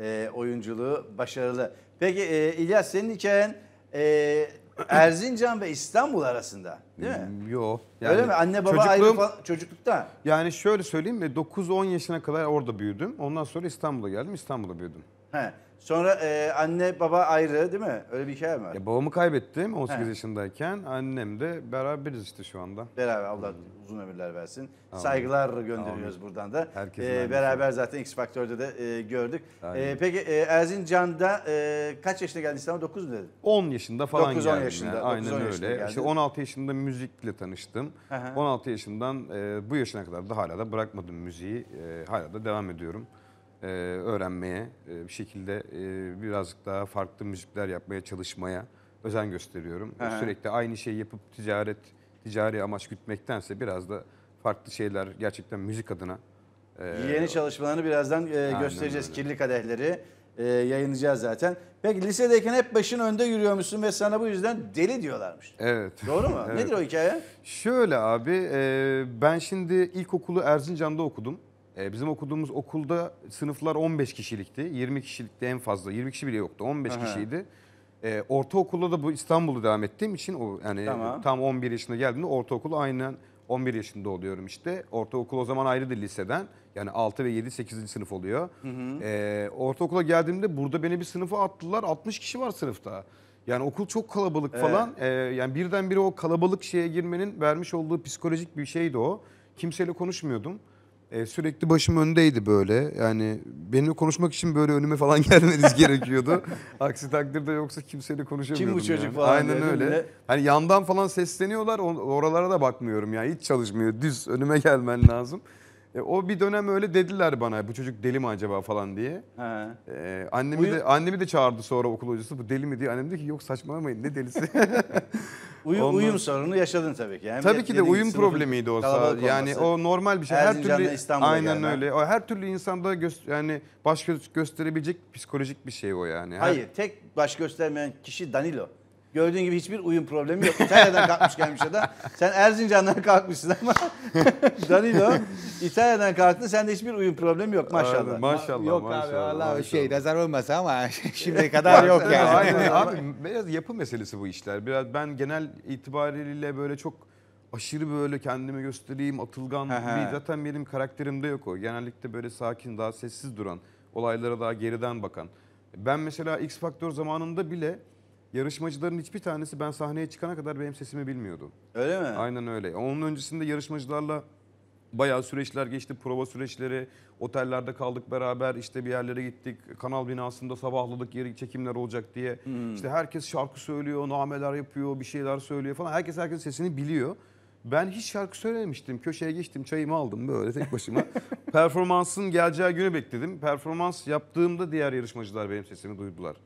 e, oyunculuğu başarılı. Peki e, İlyas senin hikayen e, Erzincan ve İstanbul arasında değil mi? Yok. Öyle mi? Anne baba ayrı falan, çocuklukta. Yani şöyle söyleyeyim 9-10 yaşına kadar orada büyüdüm. Ondan sonra İstanbul'a geldim. İstanbul'da büyüdüm. He. Sonra e, anne baba ayrı değil mi? Öyle bir hikaye mi var? Ya babamı kaybettim 18 He. yaşındayken. Annem de beraberiz işte şu anda. Beraber Allah uzun ömürler versin. Saygılar gönderiyoruz buradan da. Herkesin Ee, annesi. beraber zaten X Faktör'de de e, gördük. Aynen. Ee, peki e, Erzincan'da e, kaç yaşında geldin İstanbul'a? 9 mu dedin? 10 yaşında falan 9-10 geldim. yaşında, yani. 9-10 Aynen yaşında öyle. geldin. İşte 16 yaşında müzikle tanıştım. Hı hı. 16 yaşından e, bu yaşına kadar da hala da bırakmadım müziği. E, hala da devam ediyorum. E, öğrenmeye, e, bir şekilde e, birazcık daha farklı müzikler yapmaya çalışmaya özen gösteriyorum. Hı. Sürekli aynı şeyi yapıp ticaret, ticari amaç gütmektense biraz da farklı şeyler gerçekten müzik adına e, Yeni çalışmalarını birazdan e, göstereceğiz. öyle. Kirli kadehleri e, yayınlayacağız zaten. Peki lisedeyken hep başın önde yürüyormuşsun ve sana bu yüzden deli diyorlarmış. Evet. Doğru mu? [LAUGHS] Evet. Nedir o hikaye? Şöyle abi, e, ben şimdi ilkokulu Erzincan'da okudum. E, bizim okuduğumuz okulda sınıflar 15 kişilikti. 20 kişilikti en fazla. 20 kişi bile yoktu. 15 Aha. kişiydi. E, ortaokulda da bu İstanbul'da devam ettiğim için o yani Tamam. tam 11 yaşına geldiğimde ortaokul aynen 11 yaşında oluyorum işte. Ortaokul o zaman ayrıdır liseden. Yani 6 ve 7 8. sınıf oluyor. E, ortaokula geldiğimde burada beni bir sınıfa attılar. 60 kişi var sınıfta. Yani okul çok kalabalık falan. Ee, yani birdenbire o kalabalık şeye girmenin vermiş olduğu psikolojik bir şeydi o. Kimseyle konuşmuyordum. Ee, sürekli başım öndeydi böyle. Yani benimle konuşmak için böyle önüme falan [LAUGHS] gelmeniz gerekiyordu. Aksi takdirde yoksa kimseyle konuşamıyordum. Kim bu çocuk yani. falan Aynen öyle. Hani yandan falan sesleniyorlar. Oralara da bakmıyorum yani. Hiç çalışmıyor. Düz önüme gelmen lazım. E, o bir dönem öyle dediler bana bu çocuk deli mi acaba falan diye. Ha. Ee, annemi Uyu- de annemi de çağırdı sonra okul hocası bu deli mi diye. Annem dedi ki yok saçmalamayın ne delisi. [LAUGHS] Uyu, Ondan- uyum sorunu yaşadın tabii ki. Hem Tabii ki de dediğin uyum sınıfın problemiydi o. kalabalık Yani olması. o normal bir şey. Her Erzincan'dan türlü İstanbul'a aynen gelmen. öyle. O her türlü insanda gö- yani baş gö- gösterebilecek psikolojik bir şey o yani. Her- Hayır, tek baş göstermeyen kişi Danilo. Gördüğün gibi hiçbir uyum problemi yok. İtalya'dan kalkmış gelmiş adam. Sen Erzincan'dan kalkmışsın ama [LAUGHS] Danilo İtalya'dan kalktı. Sende hiçbir uyum problemi yok maşallah. Aynen, maşallah. yok maşallah, abi maşallah. şey nazar olmasa ama [LAUGHS] şimdiye kadar yok yani. Aynen [LAUGHS] abi biraz yapı meselesi bu işler. Biraz ben genel itibariyle böyle çok aşırı böyle kendimi göstereyim, atılgan bir zaten benim karakterimde yok o. Genellikle böyle sakin, daha sessiz duran, olaylara daha geriden bakan. Ben mesela X Faktör zamanında bile yarışmacıların hiçbir tanesi ben sahneye çıkana kadar benim sesimi bilmiyordu. Öyle mi? Aynen öyle. Onun öncesinde yarışmacılarla bayağı süreçler geçti. Prova süreçleri, otellerde kaldık beraber, işte bir yerlere gittik. Kanal binasında sabahladık, yeri çekimler olacak diye. İşte herkes şarkı söylüyor, nameler yapıyor, bir şeyler söylüyor falan. Herkes herkes sesini biliyor. Ben hiç şarkı söylememiştim. Köşeye geçtim, çayımı aldım böyle tek başıma. [LAUGHS] Performansın geleceği günü bekledim. Performans yaptığımda diğer yarışmacılar benim sesimi duydular.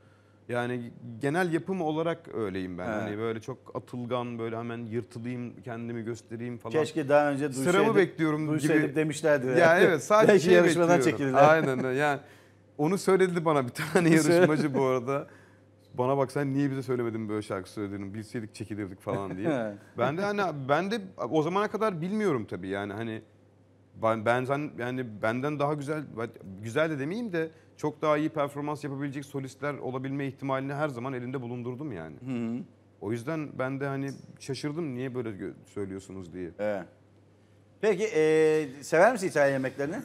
Yani genel yapım olarak öyleyim ben. He. Hani böyle çok atılgan, böyle hemen yırtılayım, kendimi göstereyim falan. Keşke daha önce duysaydık. Sıramı bekliyorum duysaydık gibi. demişlerdi. Ya evet [LAUGHS] sadece Belki şey yarışmadan bekliyorum. çekilirler. Aynen. Yani onu söyledi bana bir tane [LAUGHS] yarışmacı bu arada. Bana bak sen niye bize söylemedin böyle şarkı söylediğini bilseydik çekilirdik falan diye. [LAUGHS] Ben de hani ben de o zamana kadar bilmiyorum tabii yani hani ben ben yani benden daha güzel güzel de demeyeyim de çok daha iyi performans yapabilecek solistler olabilme ihtimalini her zaman elinde bulundurdum yani. O yüzden ben de hani şaşırdım niye böyle söylüyorsunuz diye. Evet. Peki e, sever misin İtalyan yemeklerini?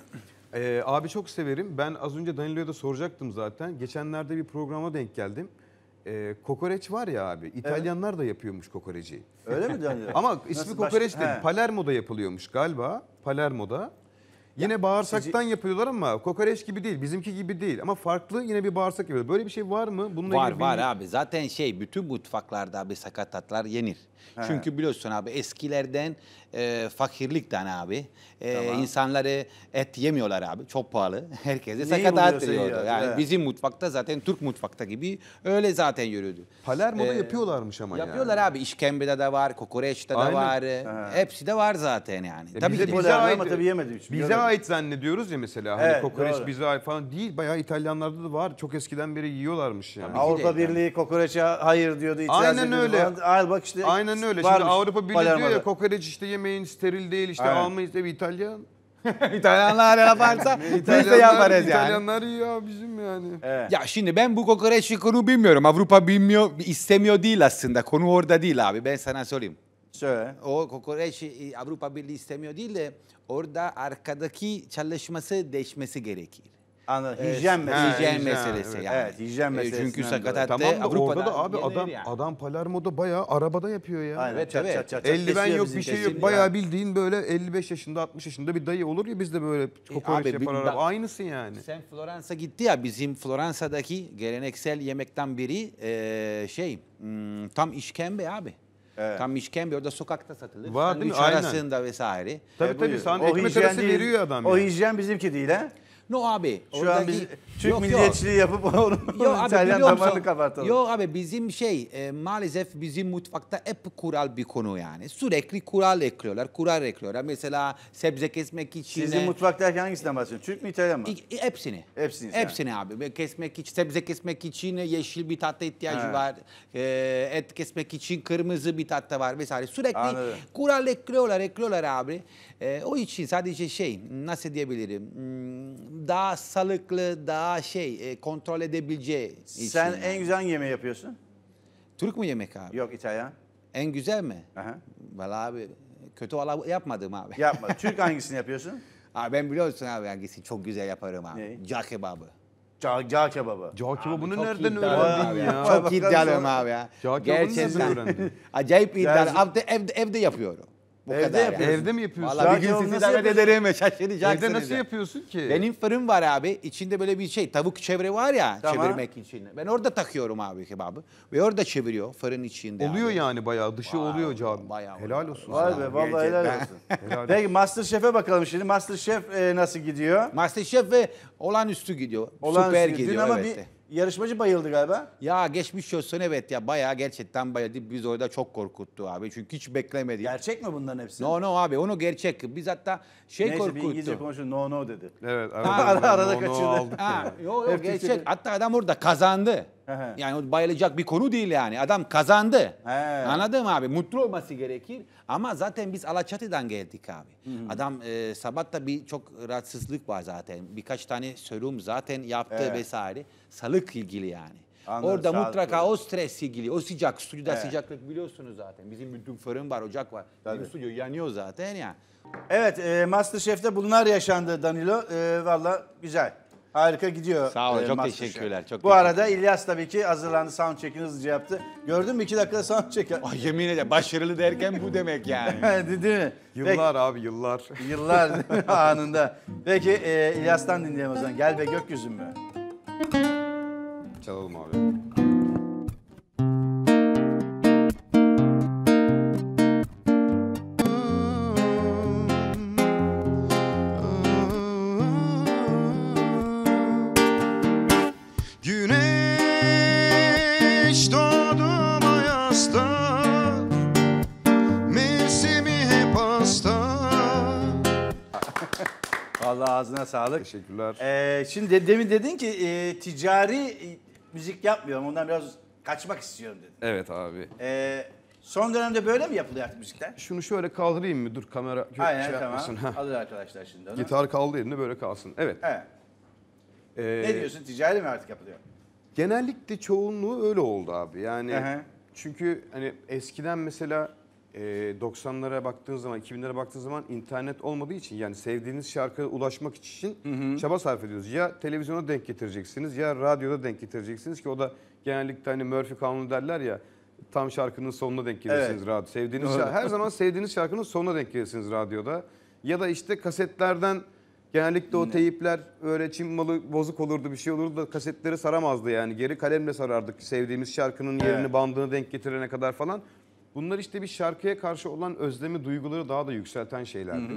Ee, abi çok severim. Ben az önce Danilo'ya da soracaktım zaten. Geçenlerde bir programa denk geldim. Ee, kokoreç var ya abi. İtalyanlar da yapıyormuş kokoreci. Öyle mi Danilo? [LAUGHS] Ama ismi Nasıl kokoreç baş- değil. He. Palermo'da yapılıyormuş galiba. Palermo'da. Yine bağırsaktan yapıyorlar ama kokoreç gibi değil. Bizimki gibi değil. Ama farklı yine bir bağırsak yapıyorlar. Böyle bir şey var mı? Bununla Var var bilgi- abi. Zaten şey bütün mutfaklarda abi sakatatlar yenir. Çünkü biliyorsun abi eskilerden e, fakirlikten abi. E, insanları et yemiyorlar abi. Çok pahalı. [LAUGHS] Herkese sakatat veriyordu. Yani evet. bizim mutfakta zaten Türk mutfakta gibi öyle zaten yürüdü. Palermo'da Ee, yapıyorlarmış ama Yapıyorlar yani. abi. İşkembe'de de var, kokoreçte de Aynen. var. Hepsi de var zaten yani. E Tabii bize, ki bize ait, ama tabii yemedim hiç, Bize görmedim. ait zannediyoruz ya mesela. Hani Evet, kokoreç doğru. bize ait falan değil. Bayağı İtalyanlarda da var. Çok eskiden beri yiyorlarmış yani. Avrupa Birliği kokoreçe hayır diyordu. Aynen öyle. falan. Al bak işte. Aynen öyle. Şimdi varmış Avrupa Birliği diyor Palermo'da. ya kokoreç işte yemeyin steril değil işte Aynen. almayız tabii İtalyan. [LAUGHS] İtalyanlar yaparsa biz de İtalyanlar- yaparız yani. İtalyanlar yiyor bizim yani. Evet. Ya şimdi ben bu kokoreç konu bilmiyorum. Avrupa bilmiyor, istemiyor değil aslında. Konu orada değil abi. Ben sana söyleyeyim. Söyle. O kokoreç e, Avrupa Birliği istemiyor değil de orada arkadaki çalışması değişmesi gerekir. Anladım. Hijyen Ha, meselesi. hijyen hijyen, meselesi evet. yani. Evet, hijyen E, meselesinden Çünkü sakatatte Tamam da Avrupa'da orada da abi adam yani. adam Palermo'da bayağı arabada yapıyor ya. Aynen. Evet, çat, evet. çat, çat, çat Eldiven yok bir şey yok. Bayağı bildiğin böyle 55 yaşında 60 yaşında bir dayı olur ya biz de böyle kokoreç abi, yapar araba. Aynısı yani. Sen Floransa gitti ya bizim Floransa'daki geleneksel yemekten biri e, şey hmm, tam işkembe abi. Evet. Tam işkembe orada sokakta satılır. Var değil mi? Arasında vesaire. Tabii E, tabii sana O ekmek arası veriyor adam O hijyen bizimki değil ha. No abi. Şu oradaki- an biz Türk Yok, yok. milliyetçiliği yapıp onu Yok abi İtalyan damarını kapatalım. Yok abi bizim şey e, maalesef bizim mutfakta hep kural bir konu yani. Sürekli kural ekliyorlar, kural ekliyorlar. Mesela sebze kesmek için. Sizin e, mutfakta hangisinden bahsediyorsun? Türk mü İtalyan mı? İ- Hepsini. Hepsini. Hepsini abi. Ve Kesmek için, sebze kesmek için yeşil bir tahta ihtiyacı Ha. var. Ee, et kesmek için kırmızı bir tahta var vesaire. Sürekli Anladım. kural ekliyorlar, ekliyorlar abi. Ee, o için sadece şey, nasıl diyebilirim? Hmm, Daha sağlıklı, daha şey, e, kontrol edebileceği için. Sen en güzel hangi yemeği yapıyorsun? Türk mü yemek abi? Yok İtalyan. En güzel mi? Aha. Valla abi kötü ola yapmadım abi. Yapma. [LAUGHS] Türk hangisini yapıyorsun? Abi ben biliyorsun abi hangisi çok güzel yaparım abi. Ne? Cağ kebabı. Cağ, cağ kebabı. Cağ kebabını Çok nereden iddialı öğrendin abi ya? Çok bakalım iddialıyım sonra. abi ya. Cağ kebabını nereden öğrendin? [LAUGHS] Acayip iddialı. Gerçi- Evde, evde, evde yapıyorum. Bu Evde kadar yapıyorsun. Evde mi yapıyorsun? Vallahi bir gün sizi nasıl davet ederim şaşıracaksınız. Evde nasıl ya. yapıyorsun ki? Benim fırın var abi. İçinde böyle bir şey tavuk çevre var ya Tamam. çevirmek için. Ben orada takıyorum abi kebabı. Ve orada çeviriyor fırın içinde. Oluyor abi. yani bayağı dışı Vay oluyor cağ. bayağı Helal olsun. Vay sana. be vallahi helal olsun. [LAUGHS] Helal. Peki Masterchef'e bakalım şimdi. Masterchef e, nasıl gidiyor? Masterchef ve olağanüstü gidiyor. Olan Süper gidiyor ama evet. bir yarışmacı bayıldı galiba. Ya geçmiş olsun evet ya bayağı gerçekten bayıldı. Biz orada çok korkuttu abi. Çünkü hiç beklemedik. Gerçek mi bunların hepsi? No no abi onu gerçek. Biz hatta şey Neyse bir İngilizce korkuttu. konuşun. No no dedi. Evet. Ara- arada, arada onu kaçırdı. aldık Ha, ya. yok yok gerçek. Hatta adam orada kazandı. Yani o bayılacak bir konu değil yani. Adam kazandı. He. Anladın mı abi? Mutlu olması gerekir. Ama zaten biz Alaçatı'dan geldik abi. Adam e, sabahta bir çok rahatsızlık var zaten. Birkaç tane serum zaten yaptı Evet. vesaire. Sağlık ilgili yani. Anladım, Orada mutlaka o stres ilgili, o sıcak, stüdyoda Evet. sıcaklık biliyorsunuz zaten. Bizim bütün fırın var, ocak var. Bizim Tabii. stüdyo yanıyor zaten ya. Evet e, Masterchef'te bunlar yaşandı Danilo. E, Valla güzel. Harika gidiyor. Sağ olun, e, çok teşekkürler, çok Bu arada İlyas tabii ki hazırlandı. Soundcheck'ini hızlıca yaptı. Gördün mü iki dakikada soundcheck. Ay yemin ederim başarılı derken bu demek yani. [LAUGHS] Değil mi? Yıllar abi yıllar. Peki, yıllar [LAUGHS] anında. Peki e, İlyas'tan dinleyelim o zaman. Gel be gökyüzüm mü? Çalalım abi. Güneş doğdu Mayas'ta Mevsimi hep hasta Vallahi ağzına sağlık. Teşekkürler. E, şimdi de- demin dedin ki e, ticari müzik yapmıyorum. Ondan biraz kaçmak istiyorum dedin. Evet abi. E, son dönemde böyle mi yapılıyor artık müzikler? Şunu şöyle kaldırayım mı? Dur kamera gö- Aynen şey tamam. yapmasın. Heh. Alır arkadaşlar şimdi onu. Gitar kaldı elimde böyle kalsın. Evet. Evet. Ee, Ne diyorsun? Ticari mi artık yapılıyor? Genellikle çoğunluğu öyle oldu abi. Yani hı. çünkü hani eskiden mesela e, 90'lara baktığın zaman, 2000'lere baktığın zaman internet olmadığı için yani sevdiğiniz şarkıya ulaşmak için çaba sarf ediyoruz. Ya televizyona denk getireceksiniz ya radyoda denk getireceksiniz ki o da genellikle hani Murphy kanunu derler ya tam şarkının sonuna denk gelirsiniz Evet. radyo. Sevdiğiniz şarkı, her zaman sevdiğiniz şarkının sonuna denk gelirsiniz radyoda. Ya da işte kasetlerden genellikle o teyipler öyle çim malı bozuk olurdu bir şey olurdu da kasetleri saramazdı yani. Geri kalemle sarardık sevdiğimiz şarkının yerini Evet. bandını denk getirene kadar falan. Bunlar işte bir şarkıya karşı olan özlemi, duyguları daha da yükselten şeylerdi.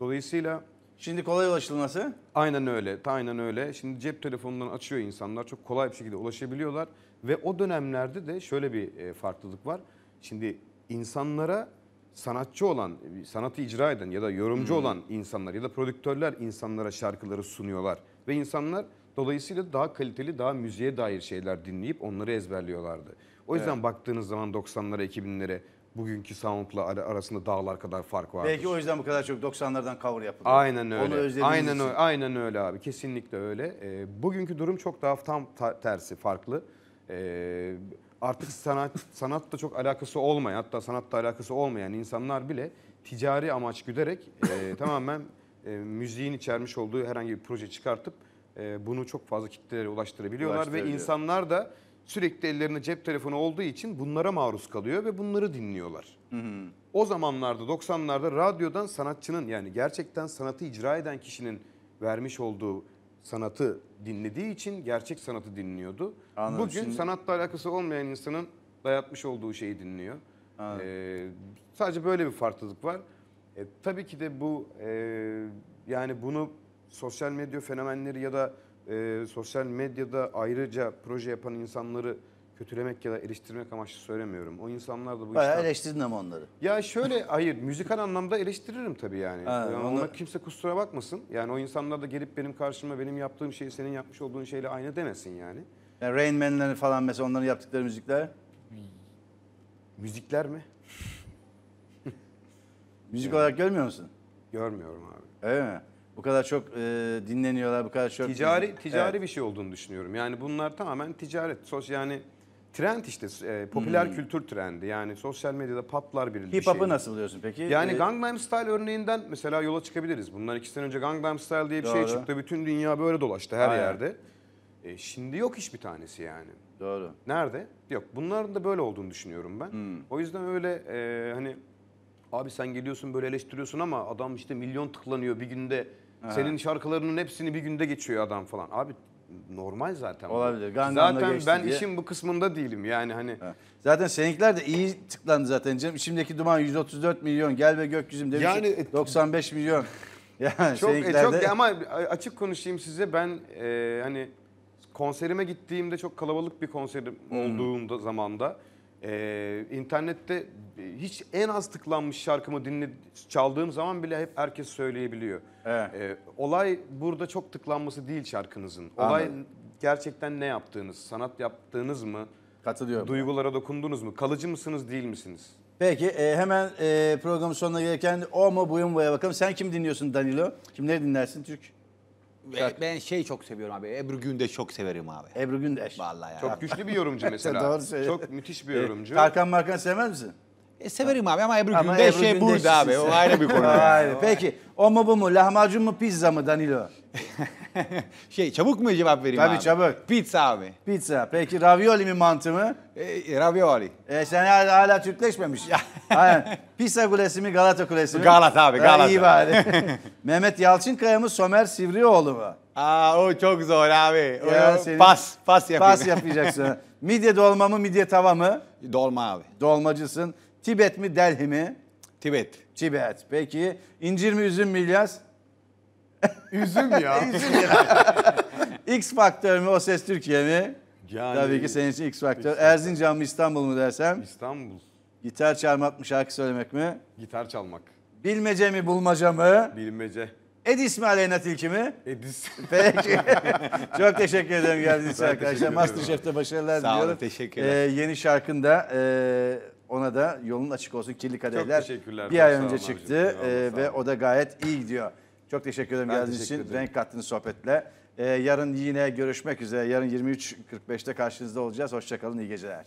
Dolayısıyla Şimdi kolay ulaşılması. Aynen öyle, aynen öyle. Şimdi cep telefonundan açıyor insanlar, çok kolay bir şekilde ulaşabiliyorlar. Ve o dönemlerde de şöyle bir e, farklılık var. Şimdi insanlara sanatçı olan, sanatı icra eden ya da yorumcu olan insanlar ya da prodüktörler insanlara şarkıları sunuyorlar. Ve insanlar dolayısıyla daha kaliteli, daha müziğe dair şeyler dinleyip onları ezberliyorlardı. O yüzden baktığınız zaman 90'lara, 2000'lere bugünkü soundla ara- arasında dağlar kadar fark var. Belki o yüzden bu kadar çok 90'lardan cover yapılıyor. Aynen öyle. Onu aynen öyle. Aynen öyle abi. Kesinlikle öyle. Ee, bugünkü durum çok daha tam ta- tersi, farklı. Ee, artık sanat sanatla çok alakası olmayan, hatta sanatla alakası olmayan insanlar bile ticari amaç güderek e, [LAUGHS] tamamen e, müziğin içermiş olduğu herhangi bir proje çıkartıp e, bunu çok fazla kitlelere ulaştırabiliyorlar ve insanlar da sürekli ellerinde cep telefonu olduğu için bunlara maruz kalıyor ve bunları dinliyorlar. O zamanlarda 90'larda radyodan sanatçının yani gerçekten sanatı icra eden kişinin vermiş olduğu sanatı dinlediği için gerçek sanatı dinliyordu. Anladım. Bugün Şimdi- sanatla alakası olmayan insanın dayatmış olduğu şeyi dinliyor. Ee, sadece böyle bir farklılık var. E, tabii ki de bu e, yani bunu sosyal medya fenomenleri ya da e, sosyal medyada ayrıca proje yapan insanları kötülemek ya da eleştirmek amaçlı söylemiyorum. O insanlar da bu Bayağı işten- eleştirdin ama onları. ya şöyle hayır müzikal anlamda eleştiririm tabii yani. Ha, Yani onu- Ona kimse kusura bakmasın. Yani o insanlar da gelip benim karşıma benim yaptığım şey senin yapmış olduğun şeyle aynı demesin yani. Yani Rain Man'lerin falan mesela onların yaptıkları müzikler. Müzikler mi? Müzik olarak görmüyor musun? Görmüyorum abi. Öyle mi? Bu kadar çok e, dinleniyorlar, bu kadar çok... Ticari ticari Evet. bir şey olduğunu düşünüyorum. Yani bunlar tamamen ticaret. Sos yani trend işte e, popüler kültür trendi. Yani sosyal medyada patlar bir, Hmm. Hip hop'u şey. nasıl buluyorsun peki? Yani E, Gangnam Style örneğinden mesela yola çıkabiliriz. Bundan iki sene önce Gangnam Style diye bir şey Doğru. çıktı. Bütün dünya böyle dolaştı her Aynen. yerde. E, şimdi yok hiçbir tanesi yani. Doğru. Nerede? Yok. Bunların da böyle olduğunu düşünüyorum ben. Hmm. O yüzden öyle e, hani abi sen geliyorsun böyle eleştiriyorsun ama adam işte milyon tıklanıyor bir günde. Senin şarkılarının hepsini bir günde geçiyor adam falan. Abi normal zaten. Olabilir. Gangnam'da Zaten ben diye. işin bu kısmında değilim. Yani hani Ha. Zaten seninkiler de iyi tıklandı zaten canım. İçimdeki duman 134 milyon. Gel ve gökyüzüm demiş. Yani, e, 95 milyon. [LAUGHS] Yani çok e, çok de... ama açık konuşayım size ben e, hani konserime gittiğimde çok kalabalık bir konserim Hmm. olduğunda zamanda e, internette hiç en az tıklanmış şarkımı dinle çaldığım zaman bile hep herkes söyleyebiliyor. Evet. E, olay burada çok tıklanması değil şarkınızın. Olay Anladım. gerçekten ne yaptığınız, sanat yaptığınız mı? Katılıyorum. Duygulara dokundunuz mu? Kalıcı mısınız, değil misiniz? Peki e, hemen e, programın sonuna gelirken o mu bu mu bakalım. Sen kim dinliyorsun Danilo? Kimleri dinlersin Türk? Ve Ben şey çok seviyorum abi. Ebru Gündeş çok severim abi. Ebru Gündeş. Vallahi ya. Çok güçlü bir yorumcu [LAUGHS] mesela. Doğru söylüyorsun. Çok müthiş bir E, yorumcu. Tarkan Markan sevmez misin? E, severim abi ama Ebru Ama Gündeş Ebru şey Gündeş'sin burada abi. O ayrı bir konu. [LAUGHS] Ayrı. Peki o mu bu mu? Lahmacun mu pizza mı Danilo? [LAUGHS] şey çabuk mu cevap vereyim Tabii, abi? çabuk. Pizza abi. Pizza. Peki ravioli mi mantı mı? E, ravioli. E, sen hala, hala Türkleşmemiş. [LAUGHS] Aynen. Pisa Kulesi mi Galata Kulesi mi? Galata abi, Ha, Galata. İyi bari. Mehmet Yalçınkaya mı Somer Sivrioğlu mu? Aa o çok zor abi. O, Ya senin- pas, pas yapayım. Pas yapacaksın. midye dolma mı midye tava mı? Dolma abi. Dolmacısın. Tibet mi Delhi mi? Tibet. Tibet. Peki incir mi üzüm mü İlyas? [LAUGHS] Üzüm ya. [LAUGHS] [LAUGHS] X Faktör mü O Ses Türkiye mi? Yani- Tabii ki senin için X Faktör. Erzincan mı İstanbul mu dersem? İstanbul. Gitar çalmak mı şarkı söylemek mi? Gitar çalmak. Bilmece mi bulmaca mı? Bilmece. Edis mi Aleyna Tilki mi? Edis. Peki. Çok teşekkür ederim geldiğiniz için arkadaşlar. Masterchef'te başarılar Sağ olun, diliyorum. teşekkürler. Ee, yeni şarkında e, ona da yolun açık olsun. Kirli Kadehler bir ay önce çıktı e, ve o da gayet iyi gidiyor. Çok teşekkür ederim geldiğiniz için. Ederim. Renk kattınız sohbetle. E, yarın yine görüşmek üzere. Yarın 23.45'te karşınızda olacağız. Hoşçakalın, iyi geceler.